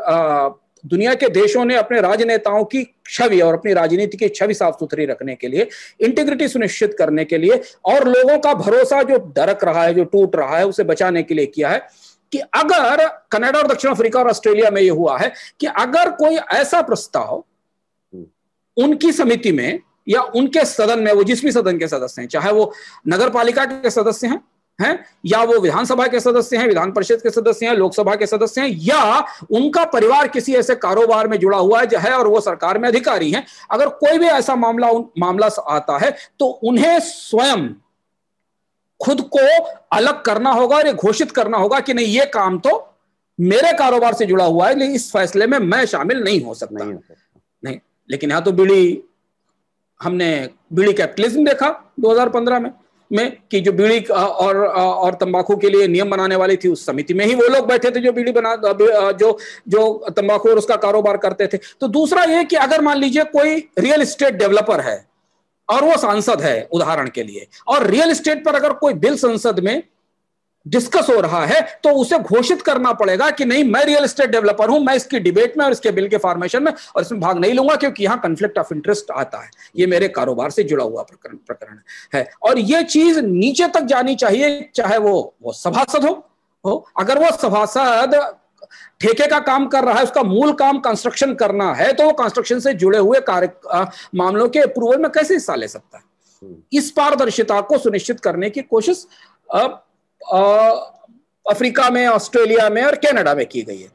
दुनिया के देशों ने अपने राजनेताओं की छवि और अपनी राजनीति की छवि साफ़ सुथरी रखने के लिए इंटीग्रिटी सुनिश्चित करने के लिए और लोगों का भरोसा जो दरक रहा है जो टूट रहा है उसे बचाने के लिए किया है कि अगर कनाडा और दक्षिण अफ्रीका और ऑस्ट्रेलिया में यह हुआ है कि अगर कोई ऐसा प्रस्ताव उनकी समिति में या उनके सदन में वो जिस भी सदन के सदस्य हैं चाहे वो नगर पालिका के सदस्य हैं हैं? या वो विधानसभा के सदस्य हैं विधान परिषद के सदस्य हैं लोकसभा के सदस्य हैं या उनका परिवार किसी ऐसे कारोबार में जुड़ा हुआ है और वो सरकार में अधिकारी हैं। अगर कोई भी ऐसा मामला मामला आता है तो उन्हें स्वयं खुद को अलग करना होगा और ये घोषित करना होगा कि नहीं ये काम तो मेरे कारोबार से जुड़ा हुआ है लेकिन इस फैसले में मैं शामिल नहीं हो सकता। नहीं, नहीं लेकिन यहाँ तो बीड़ी हमने बीड़ी कैपिटलिज्म देखा 2015 में। में कि जो बीड़ी और और तंबाकू के लिए नियम बनाने वाली थी, उस समिति में ही वो लोग बैठे थे जो बीड़ी बना जो जो तंबाकू और उसका कारोबार करते थे। तो दूसरा ये कि अगर मान लीजिए कोई रियल इस्टेट डेवलपर है और वो सांसद है उदाहरण के लिए, और रियल इस्टेट पर अगर कोई बिल संसद में डिस्कस हो रहा है तो उसे घोषित करना पड़ेगा कि नहीं मैं रियल एस्टेट डेवलपर हूँ मैं इसकी डिबेट में और इसके बिल के फॉर्मेशन में और इसमें भाग नहीं लूँगा क्योंकि यहाँ कंफ्लिक्ट ऑफ़ इंटरेस्ट आता है। ये मेरे कारोबार से जुड़ा हुआ प्रकरण प्रकरण है। और ये चीज़ नीचे तक जानी चाहिए चाहे वो वो सभासद हो हो अगर वो सभासद ठेके का काम कर रहा है उसका मूल काम कंस्ट्रक्शन करना है तो वो कंस्ट्रक्शन से जुड़े हुए कार्य मामलों के अप्रूवल में कैसे हिस्सा ले सकता है? हम्म। इस पारदर्शिता को सुनिश्चित करने की कोशिश अफ्रीका में, ऑस्ट्रेलिया में और कनाडा में की गई है।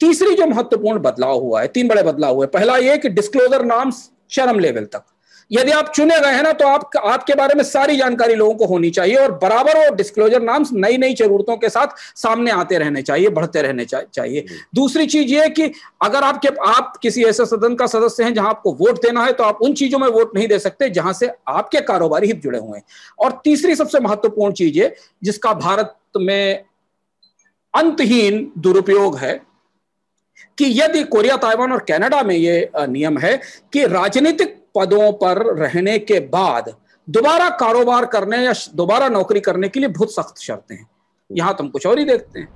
तीसरी जो महत्वपूर्ण बदलाव हुआ है, तीन बड़े बदलाव हुए पहला ये कि डिस्क्लोजर नाम शर्म लेवल तक। यदि आप चुने गए हैं ना तो आप आपके बारे में सारी जानकारी लोगों को होनी चाहिए और बराबर वो डिस्क्लोजर नाम नई नई जरूरतों के साथ सामने आते रहने चाहिए बढ़ते रहने चाहिए। दूसरी चीज़ ये कि अगर आपके आप किसी ऐसे सदन का सदस्य हैं जहाँ आपको वोट देना है तो आप उन चीज़ों में वोट नहीं दे सकते जहाँ से आपके कारोबारी हित जुड़े हुए हैं। और तीसरी सबसे महत्वपूर्ण चीज़ है जिसका भारत में अंतहीन दुरुपयोग है कि यदि कोरिया ताइवान और कनाडा में यह नियम है कि राजनीतिक पदों पर रहने के बाद दोबारा कारोबार करने या दोबारा नौकरी करने के लिए बहुत सख्त शर्तें हैं। यहाँ तुम कुछ और ही देखते हैं।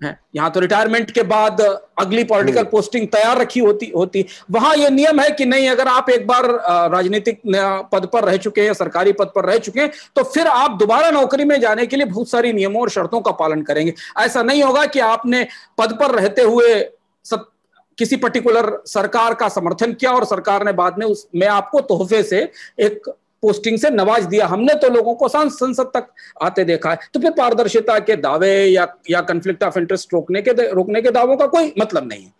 है? यहाँ तो रिटायरमेंट के बाद अगली पॉलिटिकल पोस्टिंग तैयार रखी होती होती। वहाँ ये नियम है कि नहीं अगर आप एक बार राजनीतिक पद पर रह चुके हैं सरकारी पद पर रह चुके हैं तो फिर आप दोबारा नौकरी में जाने के लिए बहुत सारी नियमों और शर्तों का पालन करेंगे। ऐसा नहीं होगा कि आपने पद पर रहते हुए सब किसी पर्टिकुलर सरकार का समर्थन किया और सरकार ने बाद में उस, मैं आपको तोहफे से एक पोस्टिंग से नवाज़ दिया। हमने तो लोगों को संसद तक आते देखा है। तो फिर पारदर्शिता के दावे या या कंफ्लिक्ट ऑफ़ इंटरेस्ट रोकने के रोकने के दावों का कोई मतलब नहीं है।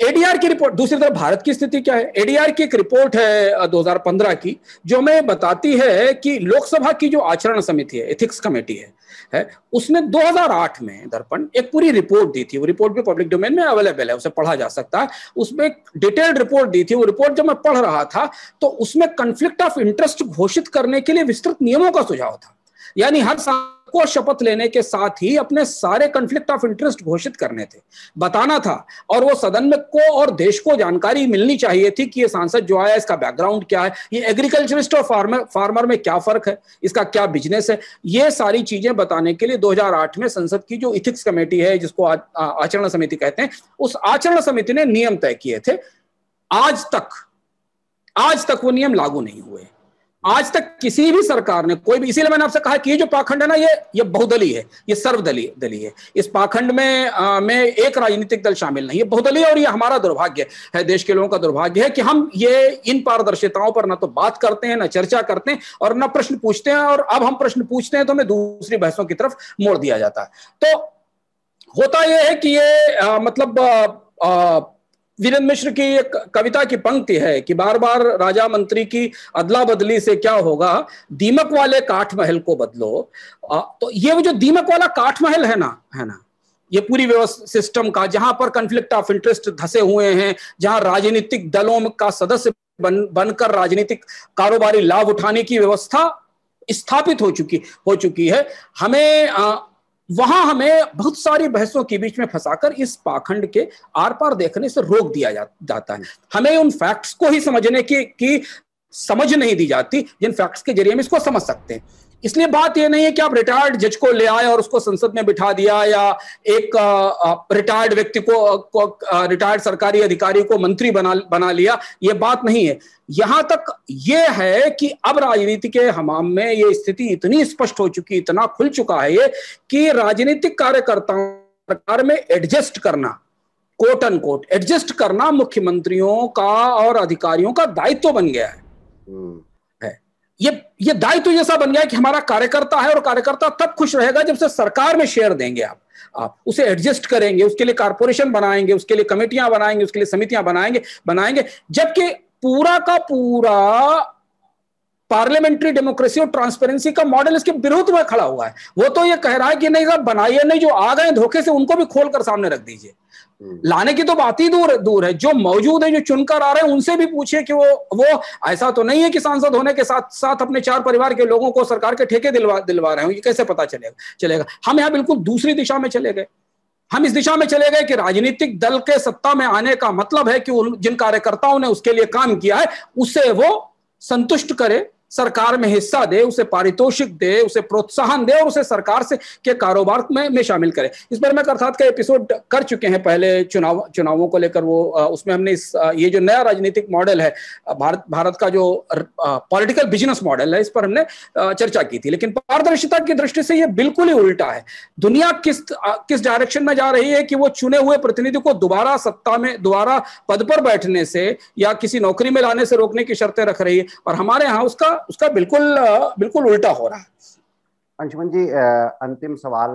एडीआर की रिपोर्ट दूसरी तरफ़ भारत की स्थिति क्या है? एडीआर की एक रिपोर्ट है 2015 की, जो हमें बताती है कि लोकसभा की जो आचरण समिति है एथिक्स कमेटी है है, उसने 2008 में दर्पण एक पूरी रिपोर्ट दी थी। वो रिपोर्ट भी पब्लिक डोमेन में अवेलेबल है, उसे पढ़ा जा सकता है। उसमें एक डिटेल्ड रिपोर्ट दी थी। वो रिपोर्ट जब मैं पढ़ रहा था तो उसमें कंफ्लिक्ट ऑफ़ इंटरेस्ट घोषित करने के लिए विस्तृत नियमों का सुझाव था। यानी हर साल को शपथ लेने के साथ ही अपने सारे कंफ्लिक्ट ऑफ़ इंटरेस्ट घोषित करने थे। बताना था, और वो सदन में को और देश को जानकारी मिलनी चाहिए थी कि ये सांसद जो आया, इसका बैकग्राउंड क्या है, ये एग्रीकल्चरिस्ट और फार्मर फार्मर में क्या फ़र्क है, इसका क्या बिज़नेस है? ये सारी चीज़ें बताने के लिए 2008 में संसद की जो इथिक्स कमेटी है, जिसको आचरण समिति कहते हैं, उस आचरण समिति ने नियम तय किए थे। आज तक आज तक वो नियम लागू नहीं हुए। आज तक किसी भी सरकार ने कोई भी इसीलिए मैंने आपसे कहा कि ये जो पाखंड है ना ये ये बहुदलीय है ये सर्वदलीय दलीय है। इस पाखंड में आ, में एक राजनीतिक दल शामिल नहीं है। बहुदलीय और ये हमारा दुर्भाग्य है देश के लोगों का दुर्भाग्य है कि हम ये इन पारदर्शिताओं पर ना तो बात करते हैं ना चर्चा करते हैं और ना प्रश्न पूछते हैं और अब हम प्रश्न पूछते हैं तो हमें दूसरी बहसों की तरफ़ मोड़ दिया जाता है। तो होता यह है कि ये आ, मतलब आ, वीरेंद्र मिश्र की एक कविता की पंक्ति है कि बार बार राजा मंत्री की अदला बदली से क्या होगा? दीमक वाले काठ महल को बदलो। आ, तो ये वो जो दीमक वाला काठ महल है ना है ना ये पूरी व्यवस्था सिस्टम का जहाँ पर कंफ्लिक्ट ऑफ़ इंटरेस्ट धसे हुए हैं जहाँ राजनीतिक दलों का सदस्य बन बनकर राजनीतिक कारोबारी लाभ उठाने की व्यवस्था स्थापित हो चुकी हो चुकी है। हमें आ, वहाँ हमें बहुत सारी बहसों के बीच में फंसाकर इस पाखंड के आर पार देखने से रोक दिया जा, जाता है। हमें उन फैक्ट्स को ही समझने की, की समझ नहीं दी जाती जिन फैक्ट्स के ज़रिए हम इसको समझ सकते हैं। इसलिए बात यह नहीं है कि आप रिटायर्ड जज को ले आए और उसको संसद में बिठा दिया या एक रिटायर्ड व्यक्ति को, को रिटायर्ड सरकारी अधिकारी को मंत्री बना बना लिया ये बात नहीं है यहाँ तक ये है कि अब राजनीति के हमाम में ये स्थिति इतनी स्पष्ट हो चुकी इतना खुल चुका है ये कि राजनीतिक कार्यकर्ताओं सरकार में एडजस्ट करना कोट एंड कोट एडजस्ट करना मुख्यमंत्रियों का और अधिकारियों का दायित्व बन गया है हम्म। ये ये दायित्व जैसा बन गया कि हमारा कार्यकर्ता है और कार्यकर्ता तब खुश रहेगा जब से सरकार में शेयर देंगे आप आप उसे एडजस्ट करेंगे, उसके लिए कारपोरेशन बनाएँगे, उसके लिए कमेटियाँ बनाएँगे, उसके लिए समितियाँ बनाएँगे बनाएँगे, जबकि पूरा का पूरा पार्लियामेंट्री डेमोक्रेसी और ट्रांसपेरेंसी का मॉडल इसके विरोध में खड़ा हुआ है वो तो ये कह रहा है कि नहीं साहब बनाइए नहीं, जो आ गए धोखे से उनको भी खोलकर सामने रख दीजिए। लाने की तो बात ही दूर दूर है। जो मौजूद है, जो चुनकर आ रहे हैं, उनसे भी पूछिए कि वो वो, ऐसा तो नहीं है कि सांसद होने के साथ साथ अपने चार परिवार के लोगों को सरकार के ठेके दिलवा दिलवा रहे हो ये कैसे पता चलेगा चलेगा? हम यहाँ बिल्कुल दूसरी दिशा में चले गए। हम इस दिशा में चले गए कि राजनीतिक दल के सत्ता में आने का मतलब है कि उन, जिन कार्यकर्ताओं ने उसके लिए काम किया है, उसे वो संतुष्ट करे सरकार में हिस्सा दे उसे पारितोषिक दे उसे प्रोत्साहन दे और उसे सरकार से के कारोबार में, में शामिल करे। इस पर मैं अर्थात का एपिसोड कर चुके हैं पहले चुनाव चुनावों को लेकर वो उसमें हमने इस ये जो नया राजनीतिक मॉडल है भारत भारत का जो पॉलिटिकल बिज़नेस मॉडल है इस पर हमने चर्चा की थी। लेकिन पारदर्शिता की दृष्टि से ये बिल्कुल ही उल्टा है। दुनिया किस किस डायरेक्शन में जा रही है कि वो चुने हुए प्रतिनिधि को दोबारा सत्ता में दोबारा पद पर बैठने से या किसी नौकरी में लाने से रोकने की शर्तें रख रही है और हमारे यहाँ उसका उसका बिल्कुल बिल्कुल उल्टा हो रहा है। अंशुमन जी अंतिम सवाल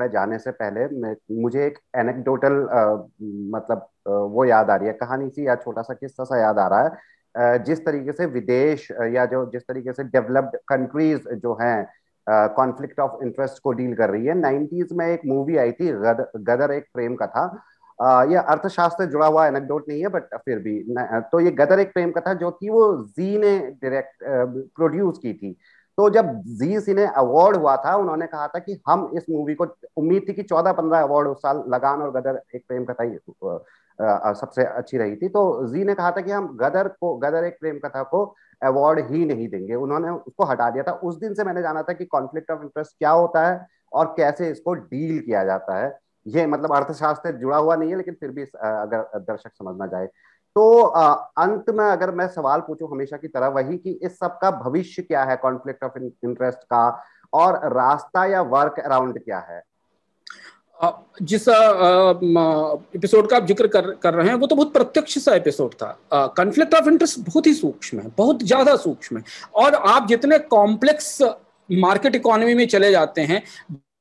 में जाने से पहले मुझे एक एनेक्डोटल मतलब वो याद आ रही है कहानी सी या छोटा सा किस्सा सा याद आ रहा है। जिस तरीके से विदेश या जो जिस तरीके से डेवलप्ड कंट्रीज़ जो हैं कॉन्फ्लिक्ट ऑफ़ इंटरेस्ट को डील कर रही है। नाइन्टीज में एक मूवी आई थी गदर, एक प्रेम कथा। यह अर्थशास्त्र जुड़ा हुआ एनेक्डोट नहीं है बट फिर भी तो ये गदर एक प्रेम कथा जो थी, वो जी ने डायरेक्ट प्रोड्यूस की थी। तो जब जी सी ने अवार्ड हुआ था, उन्होंने कहा था कि हम इस मूवी को, उम्मीद थी कि चौदह पंद्रह अवार्ड उस साल लगान और गदर एक प्रेम कथा ही सबसे अच्छी रही थी। तो जी ने कहा था कि हम गदर को, गदर एक प्रेम कथा को अवार्ड ही नहीं देंगे। उन्होंने उसको हटा दिया था। उस दिन से मैंने जाना था कि कॉन्फ्लिक्ट ऑफ़ इंटरेस्ट क्या होता है और कैसे इसको डील किया जाता है। ये मतलब अर्थशास्त्र जुड़ा हुआ नहीं है, लेकिन फिर भी अगर दर्शक समझना जाए तो अंत में अगर मैं सवाल पूछूँ हमेशा की तरह, वही कि इस सब का भविष्य क्या है कॉन्फ्लिक्ट ऑफ़ इंटरेस्ट का, और रास्ता या वर्क अराउंड क्या है? जिस एपिसोड का आप ज़िक्र कर कर रहे हैं, वो तो बहुत प्रत्यक्ष सा एपिसोड था। कॉन्फ्लिक्ट ऑफ़ इंटरेस्ट बहुत ही सूक्ष्म है, बहुत ज़्यादा सूक्ष्म है। और आप जितने कॉम्प्लेक्स मार्केट इकोनॉमी में चले जाते हैं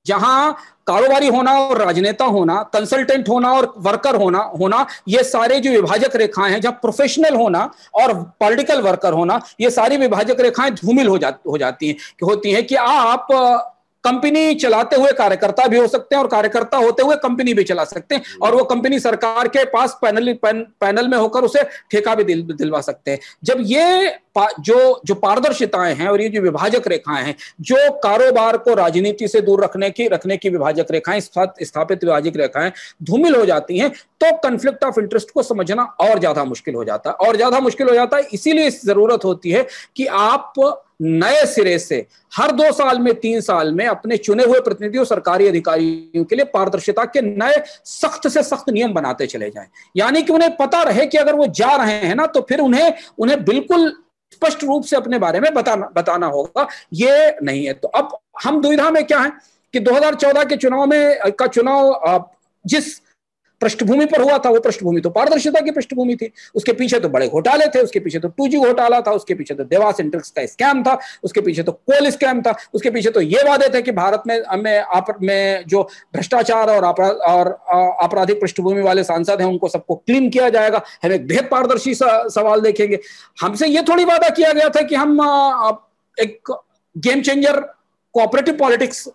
जहाँ कारोबारी होना और राजनेता होना कंसल्टेंट होना और वर्कर होना होना, ये सारे जो विभाजक रेखाएँ हैं, जहाँ प्रोफेशनल होना और पॉलिटिकल वर्कर होना, ये सारी विभाजक रेखाएँ धूमिल हो जा, हो जाती हैं होती हैं कि आप कंपनी चलाते हुए कार्यकर्ता भी हो सकते हैं और कार्यकर्ता होते हुए कंपनी भी चला सकते हैं और वो कंपनी सरकार के पास पैनल पैन, पैनल में होकर उसे ठेका भी दिल, दिलवा सकते हैं। जब ये जो जो पारदर्शिताएँ हैं और ये जो विभाजक रेखाएँ हैं जो कारोबार को राजनीति से दूर रखने की रखने की विभाजक रेखाएँ स्थापित विभाजक रेखाएँ धूमिल हो जाती हैं तो कंफ्लिक्ट ऑफ़ इंटरेस्ट को समझना और ज़्यादा मुश्किल हो जाता है। और ज़्यादा मुश्किल हो जाता है इसीलिए ज़रूरत होती है कि आप नए सिरे से, हर दो साल में, तीन साल में अपने चुने हुए प्रतिनिधियों, सरकारी अधिकारियों के लिए पारदर्शिता के नए सख्त से सख्त नियम बनाते चले जाएँ। यानी कि उन्हें पता रहे कि अगर वो जा रहे हैं ना तो फिर उन्हें उन्हें बिल्कुल स्पष्ट रूप से अपने बारे में बताना बताना होगा। ये नहीं है। तो अब हम दुविधा में क्या है कि 2014 के चुनाव में, का चुनाव जिस पृष्ठभूमि पर हुआ था वो पृष्ठभूमि तो पारदर्शिता की पृष्ठभूमि थी। उसके पीछे तो बड़े घोटाले थे उसके पीछे तो टू घोटाला था उसके पीछे तो देवास इंट्रिक्स का स्कैम था उसके पीछे तो कोल स्कैम था उसके पीछे तो ये वादे थे कि भारत में में, आप, में जो भ्रष्टाचार और और आपराधिक पृष्ठभूमि वाले सांसद हैं उनको सबको क्लीन किया जाएगा। हम एक बेहद पारदर्शी सवाल देखेंगे। हमसे ये थोड़ी वादा किया गया था कि हम एक game changer cooperative politics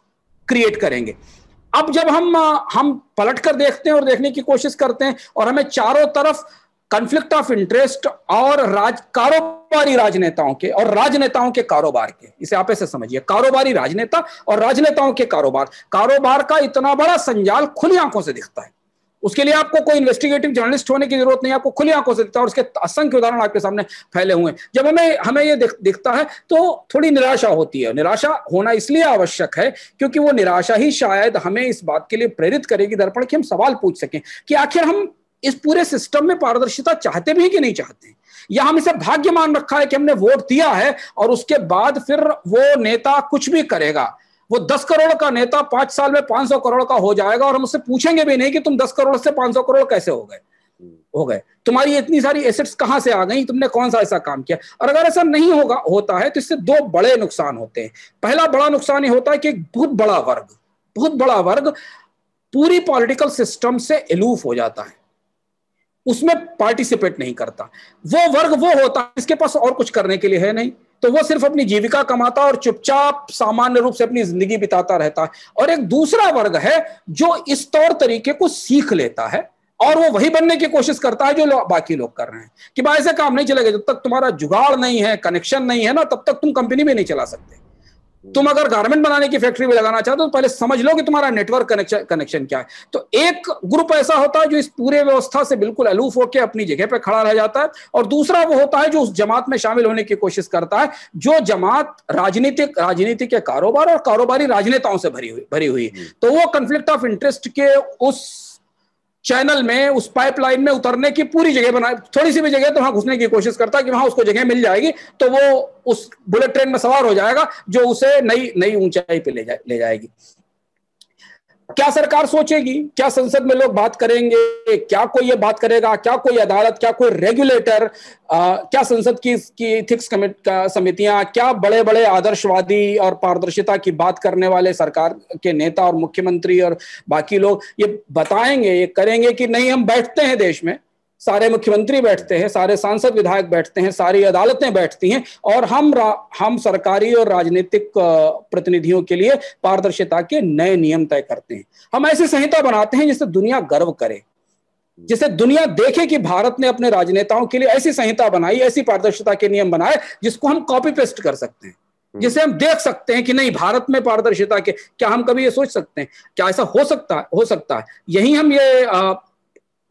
create करेंगे। अब जब हम हम पलट कर देखते हैं और देखने की कोशिश करते हैं और हमें चारों तरफ़ कंफ्लिक्ट ऑफ़ इंटरेस्ट और राज, कारोबारी राजनेताओं के, और राजनेताओं के कारोबार के, इसे आप ऐसे समझिए। कारोबारी राजनेता और राजनेताओं के कारोबार। कारोबार का इतना बड़ा संजाल खुली आँखों से दिखता है। उसके लिए आपको कोई इन्वेस्टिगेटिव जर्नलिस्ट होने की ज़रूरत नहीं आपको खुली आँखों से दिखता है और उसके असंख्य उदाहरण आपके सामने फैले हुए हैं। जब हमें हमें ये दिख, दिखता है तो थोड़ी निराशा होती है। निराशा होना इसलिए आवश्यक है क्योंकि वो निराशा ही शायद हमें इस बात के लिए प्रेरित करेगी दर्पण कि हम सवाल पूछ सकें कि आखिर हम इस पूरे सिस्टम में पारदर्शिता चाहते भी कि नहीं चाहते या हम इसे भाग्य मान रखा है कि हमने वोट दिया है और उसके बाद फिर वो नेता कुछ भी करेगा? वो दस करोड़ का नेता पाँच साल में पाँच सौ करोड़ का हो जाएगा और हम उससे पूछेंगे भी नहीं कि तुम दस करोड़ से पाँच सौ करोड़ कैसे हो गए? हो गए। तुम्हारी इतनी सारी एसेट्स कहाँ से आ गई? तुमने कौन सा ऐसा काम किया? और अगर ऐसा नहीं होगा, होता है तो इससे दो बड़े नुकसान होते हैं। पहला बड़ा नुकसान ये होता है कि एक बहुत बड़ा वर्ग, बहुत बड़ा वर्ग पूरी पॉलिटिकल सिस्टम से एलूफ हो जाता है। उसमें पार्टिसिपेट नहीं करता। वो वर्ग वो होता है जिसके पास और कुछ करने के लिए है नहीं। तो वो सिर्फ़ अपनी जीविका कमाता और चुपचाप सामान्य रूप से अपनी ज़िंदगी बिताता रहता है। और एक दूसरा वर्ग है जो इस तौर तरीके को सीख लेता है और वो वही बनने की कोशिश करता है जो लो, बाकी लोग कर रहे हैं। कि भाई ऐसे काम नहीं चलेगा जब तक तुम्हारा जुगाड़ नहीं है कनेक्शन नहीं है ना तब तक तुम कंपनी भी नहीं चला सकते। तुम अगर गारमेंट बनाने की फैक्ट्री में लगाना चाहते हो तो पहले समझ लो कि तुम्हारा नेटवर्क कनेक्शन कनेक्शन क्या है तो एक ग्रुप ऐसा होता है जो इस पूरे व्यवस्था से बिल्कुल अलूफ होकर अपनी जगह पर खड़ा रह जाता है और दूसरा वो होता है जो उस जमात में शामिल होने की कोशिश करता है जो जमात राजनीतिक राजनीति के कारोबार और कारोबारी राजनेताओं से भरी हुई भरी हुई। तो वो कंफ्लिक्ट ऑफ़ इंटरेस्ट के उस चैनल में उस पाइपलाइन में उतरने की पूरी जगह बना थोड़ी सी भी जगह तो वहाँ घुसने की कोशिश करता है कि वहाँ उसको जगह मिल जाएगी तो वो उस बुलेट ट्रेन में सवार हो जाएगा जो उसे नई नई ऊंचाई पे ले, जाए ले जाएगी। क्या सरकार सोचेगी? क्या संसद में लोग बात करेंगे? क्या कोई ये बात करेगा? क्या कोई अदालत? क्या कोई रेगुलेटर आ, क्या संसद की की इथिक्स समितियाँ? क्या बड़े बड़े आदर्शवादी और पारदर्शिता की बात करने वाले सरकार के नेता और मुख्यमंत्री और बाकी लोग ये बताएँगे ये करेंगे कि नहीं हम बैठते हैं देश में। सारे मुख्यमंत्री बैठते हैं सारे सांसद विधायक बैठते हैं सारी अदालतें बैठती हैं और हम हम सरकारी और राजनीतिक प्रतिनिधियों के लिए पारदर्शिता के नए नियम तय करते हैं। हम ऐसी संहिता बनाते हैं जिससे दुनिया गर्व करे जिसे दुनिया देखे कि भारत ने अपने राजनेताओं के लिए ऐसी संहिता बनाई ऐसी पारदर्शिता के नियम बनाए जिसको हम कॉपी पेस्ट कर सकते हैं जिसे हम देख सकते हैं कि नहीं भारत में पारदर्शिता के क्या हम कभी ये सोच सकते हैं? क्या ऐसा हो सकता है हो सकता है? यही हम ये आ,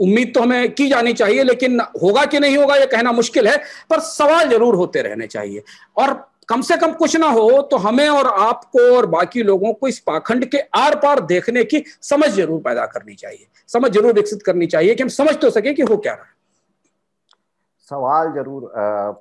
उम्मीद तो हमें की जानी चाहिए, लेकिन होगा कि नहीं होगा यह कहना मुश्किल है, पर सवाल ज़रूर होते रहने चाहिए। और कम से कम कुछ ना हो तो हमें और आपको और बाकी लोगों को इस पाखंड के आर पार देखने की समझ ज़रूर पैदा करनी चाहिए। समझ ज़रूर विकसित करनी चाहिए कि हम समझ तो सके कि हो क्या रहा है। सवाल ज़रूर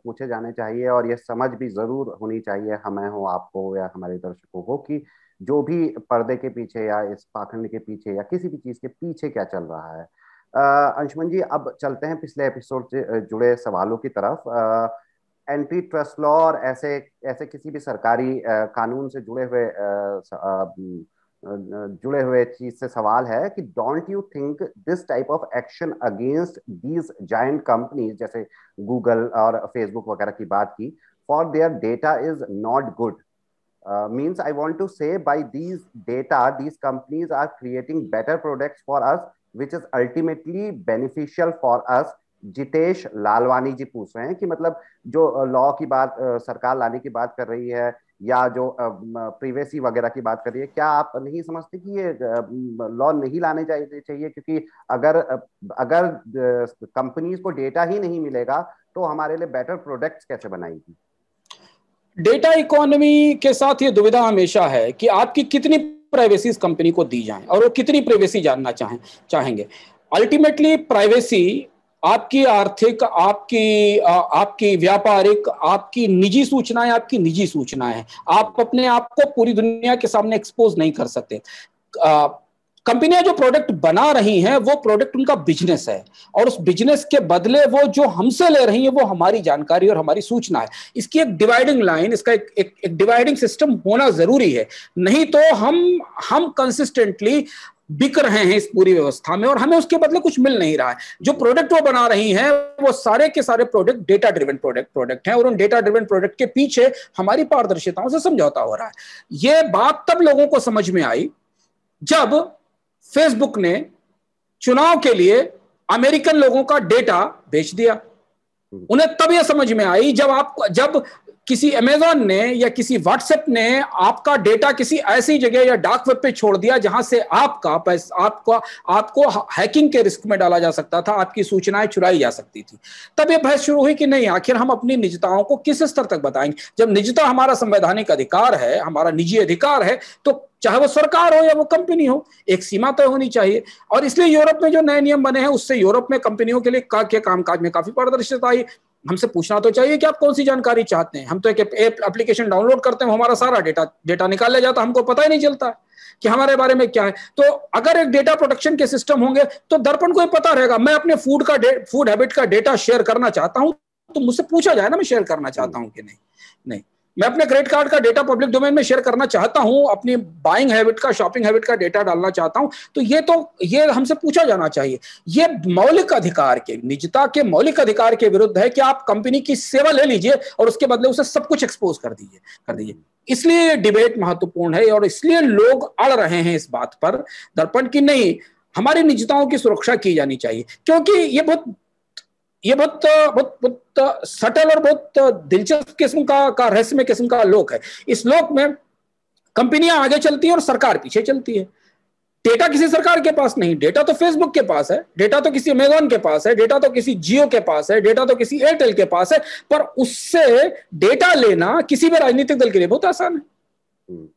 पूछे जाने चाहिए और ये समझ भी ज़रूर होनी चाहिए, हमें हो, आपको या हमारे दर्शकों को, कि जो भी पर्दे के पीछे या इस पाखंड के पीछे या किसी भी चीज़ के पीछे क्या चल रहा है। अंशुमन जी, अब चलते हैं पिछले एपिसोड से जुड़े सवालों की तरफ़। एंटी ट्रस्ट लॉ और ऐसे ऐसे किसी भी सरकारी कानून से जुड़े हुए जुड़े हुए चीज़ से सवाल है कि don't you think this type of action against these giant companies जैसे गूगल और फेसबुक वगैरह की बात की for their data is not good means I want to say by these data these companies are creating better products for us which is ultimately beneficial for us Jitesh Lalwani ji पूछ रहे हैं कि मतलब जो law की बात सरकार लाने की बात कर रही है या जो प्रीवेसी वगैरह की बात कर रही है, क्या आप नहीं समझते कि ये लॉ नहीं लाने चाहिए? क्योंकि अगर अगर कंपनीज़ को डेटा ही नहीं मिलेगा तो हमारे लिए बेटर प्रोडक्ट्स कैसे बनाएगी? डेटा इकोनॉमी के साथ ये दुविधा हमेशा है कि आपकी कितनी प्राइवेसी इस कंपनी को दी जाए। और वो कितनी प्राइवेसी जानना चाहें, चाहेंगे? अल्टीमेटली प्राइवेसी आपकी आर्थिक, आपकी आपकी व्यापारिक, आपकी निजी सूचनाएँ, आपकी निजी सूचनाएँ आप अपने आप को पूरी दुनिया के सामने एक्सपोज नहीं कर सकते। कंपनियाँ जो प्रोडक्ट बना रही हैं वो प्रोडक्ट उनका बिज़नेस है। और उस बिज़नेस के बदले वो जो हमसे ले रही हैं वो हमारी जानकारी और हमारी सूचना है। इसकी एक डिवाइडिंग लाइन इसका एक एक, एक डिवाइडिंग सिस्टम होना ज़रूरी है। नहीं तो हम हम कंसिस्टेंटली बिक रहे हैं इस पूरी व्यवस्था में और हमें उसके बदले कुछ मिल नहीं रहा है। जो प्रोडक्ट वो बना रही हैं वो सारे के सारे product data driven product product हैं और उन डेटा ड्रिवन प्रोडक्ट के पीछे हमारी पारदर्शिताओं से समझौता हो रहा है। ये बात तब लोगों को समझ में आई जब फेसबुक ने चुनाव के लिए अमेरिकन लोगों का डेटा बेच दिया। उन्हें तब यह समझ में आई जब आप जब किसी अमेजोन ने या किसी व्हाट्सएप ने आपका डेटा किसी ऐसी जगह या डार्क वेब पे छोड़ दिया जहाँ से आपका पैसा आपको आपको हैकिंग के रिस्क में डाला जा सकता था आपकी सूचनाएँ चुराई जा सकती थी। तब यह बहस शुरू हुई कि नहीं आखिर हम अपनी निजताओं को किस स्तर तक बताएँगे? जब निजता हमारा संवैधानिक अधिकार है हमारा निजी अधिकार है तो चाहे वो सरकार हो या वो कंपनी हो एक सीमा तय होनी चाहिए। और इसलिए यूरोप में जो नए नियम बने हैं उससे यूरोप में कंपनियों के लिए का, के कामकाज में काफ़ी पारदर्शिता आई। हमसे पूछना तो चाहिए कि आप कौन सी जानकारी चाहते हैं। हम तो एक एप्लीकेशन डाउनलोड करते हैं हमारा सारा डेटा डेटा निकाल लिया जाता हमको पता ही नहीं चलता कि हमारे बारे में क्या है। तो अगर एक डेटा प्रोटेक्शन के सिस्टम होंगे तो दर्पण को पता रहेगा, मैं अपने फ़ूड का फ़ूड हैबिट का डेटा शेयर करना चाहता हूँ तो मुझसे पूछा जाए ना, मैं शेयर करना चाहता हूँ कि नहीं। नहीं मैं अपने क्रेडिट कार्ड का डेटा पब्लिक डोमेन में शेयर करना चाहता हूँ, अपनी बाइंग हैबिट का शॉपिंग हैबिट का डेटा डालना चाहता हूँ तो ये तो ये हमसे पूछा जाना चाहिए। ये मौलिक अधिकार के, निजता के मौलिक अधिकार के विरुद्ध है कि आप कंपनी की सेवा ले लीजिए और उसके बदले उसे सब कुछ एक्सपोज कर दीजिए कर दीजिए। इसलिए डिबेट महत्वपूर्ण है और इसलिए लोग अड़ रहे हैं इस बात पर। दर्पण की नहीं, हमारी निजताओं की सुरक्षा की जानी चाहिए, क्योंकि ये बहुत ये बहुत बहुत बहुत सटल और बहुत दिलचस्प किस्म का का रहस्यमय किस्म का लोक है। इस लोक में कंपनियाँ आगे चलती हैं और सरकार पीछे चलती है। डेटा किसी सरकार के पास नहीं डेटा तो फेसबुक के पास है डेटा तो किसी अमेजोन के पास है डेटा तो किसी जियो के पास है डेटा तो किसी एयरटेल के पास है पर उससे डेटा लेना किसी भी राजनीतिक दल के लिए बहुत आसान है। हम्म।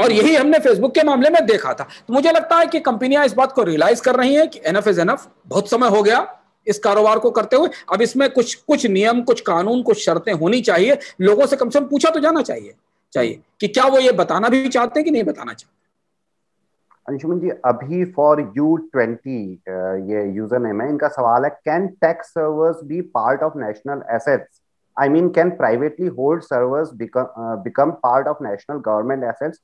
और यही हमने फेसबुक के मामले में देखा था। तो मुझे लगता है कि कंपनियाँ इस बात को रियलाइज़ कर रही हैं कि एनएफ इज़ एनफ बहुत समय हो गया। इस कारोबार को करते हुए, अब इसमें कुछ कुछ नियम, कुछ कानून, कुछ शर्तें होनी चाहिए। लोगों से कम से कम पूछा तो जाना चाहिए चाहिए कि क्या वो ये बताना भी चाहते हैं कि नहीं बताना चाहते? अंशुमन जी, अभी फॉर यू ट्वेंटी ये यूज़र नेम है, इनका सवाल है can tax servers be part of national assets I mean can privately hold servers become part of national government assets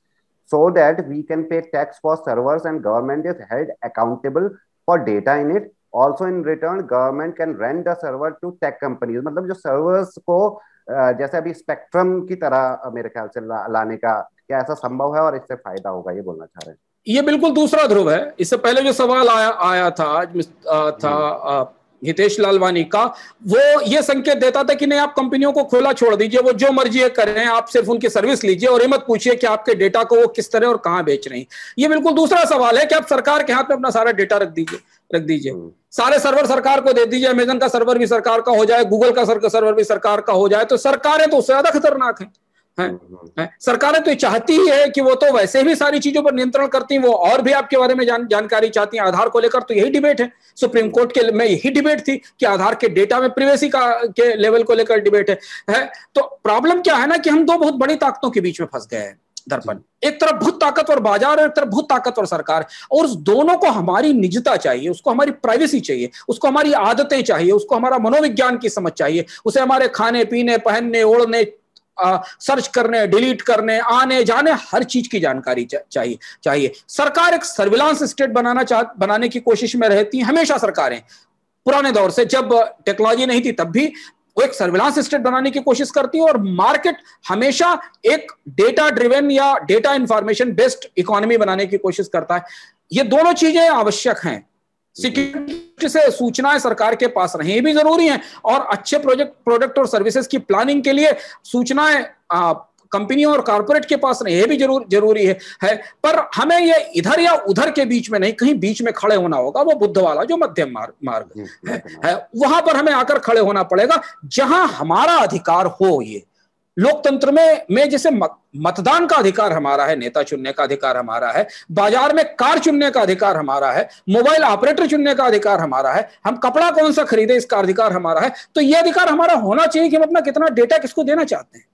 so that we can pay tax for servers and government is held accountable for data in it? Also in return government can rent the server to tech companies मतलब जो servers को जैसे अभी spectrum की तरह मेरे ख्याल से ला, लाने का क्या ऐसा संभव है और इससे फ़ायदा होगा ये बोलना चाह रहे हैं। ये बिल्कुल दूसरा ध्रुव है। इससे पहले जो सवाल आया आया था था हितेश लालवानी का वो ये संकेत देता था कि नहीं आप कंपनियों को खुला छोड़ दीजिए वो जो मर्ज़ी करें आप सिर्फ़ उनकी सर्विस लीजिए और ये मत पूछिए कि आपके डेटा को वो किस तरह और कहाँ बेच रहे हैं। ये बिल्कुल दूसरा सवाल है कि आप सरकार के हाथ में अपना सारा डेटा रख दीजिए रख दीजिए। हम्म। सारे सर्वर सरकार को दे दीजिए अमेजन का सर्वर भी सरकार का हो जाए गूगल का सर्वर भी सरकार का हो जाए तो सरकारें तो उससे ज़्यादा खतरनाक है। है, है? सरकारें तो चाहती ही है कि वो तो वैसे भी सारी चीज़ों पर नियंत्रण करती हैं वो और भी आपके बारे में जान, जानकारी चाहती हैं आधार को लेकर तो यही डिबेट है। सुप्रीम कोर्ट के में यही डिबेट थी कि आधार के डेटा में प्रिवेसी का के लेवल को लेकर डिबेट है, है? तो प्रॉब्लम क्या है ना कि हम दो बहुत बड़ी ताकतों के बीच में फंस गए हैं दर्पण। एक तरफ़ बहुत ताकतवर बाज़ार और एक तरफ़ बहुत ताकतवर सरकार। और उस दोनों को हमारी निजता चाहिए उसको हमारी प्राइवेसी चाहिए उसको हमारी आदतें चाहिए उसको हमारा मनोविज्ञान की समझ चाहिए उसे हमारे खाने पीने पहनने ओढ़ने सर्च करने डिलीट करने आने जाने हर चीज़ की जानकारी चा, चाहिए चाहिए। सरकार एक सर्विलांस स्टेट बनाना चाह बनाने की कोशिश में रहती है हमेशा सरकारें। पुराने दौर से जब टेक्नोलॉजी नहीं थी तब भी वो एक सर्विलांस स्टेट बनाने की कोशिश करती है और मार्केट हमेशा एक डेटा ड्रिवेन या डेटा इंफॉर्मेशन बेस्ड इकोनॉमी बनाने की कोशिश करता है। ये दोनों चीज़ें आवश्यक हैं। सिक्योरिटी से सूचनाएँ सरकार के पास रहे भी ज़रूरी है। और अच्छे प्रोजेक्ट प्रोडक्ट और सर्विसेज़ की प्लानिंग के लिए सूचनाएँ कंपनियों और कारपोरेट के पास नहीं ये भी ज़रूर ज़रूरी है, है। पर हमें ये इधर या उधर के बीच में नहीं कहीं बीच में खड़े होना होगा वो बुद्ध वाला जो मध्यम मार्ग मार्ग है, है। वहाँ पर हमें आकर खड़े होना पड़ेगा जहाँ हमारा अधिकार हो ये। लोकतंत्र में में जैसे मतदान का अधिकार हमारा है नेता चुनने का अधिकार हमारा है बाज़ार में कार चुनने का अधिकार हमारा है मोबाइल ऑपरेटर चुनने का अधिकार हमारा है हम कपड़ा कौन सा खरीदे इसका अधिकार हमारा है तो यह अधिकार हमारा होना चाहिए कि हम अपना कितना डेटा किसको देना चाहते हैं।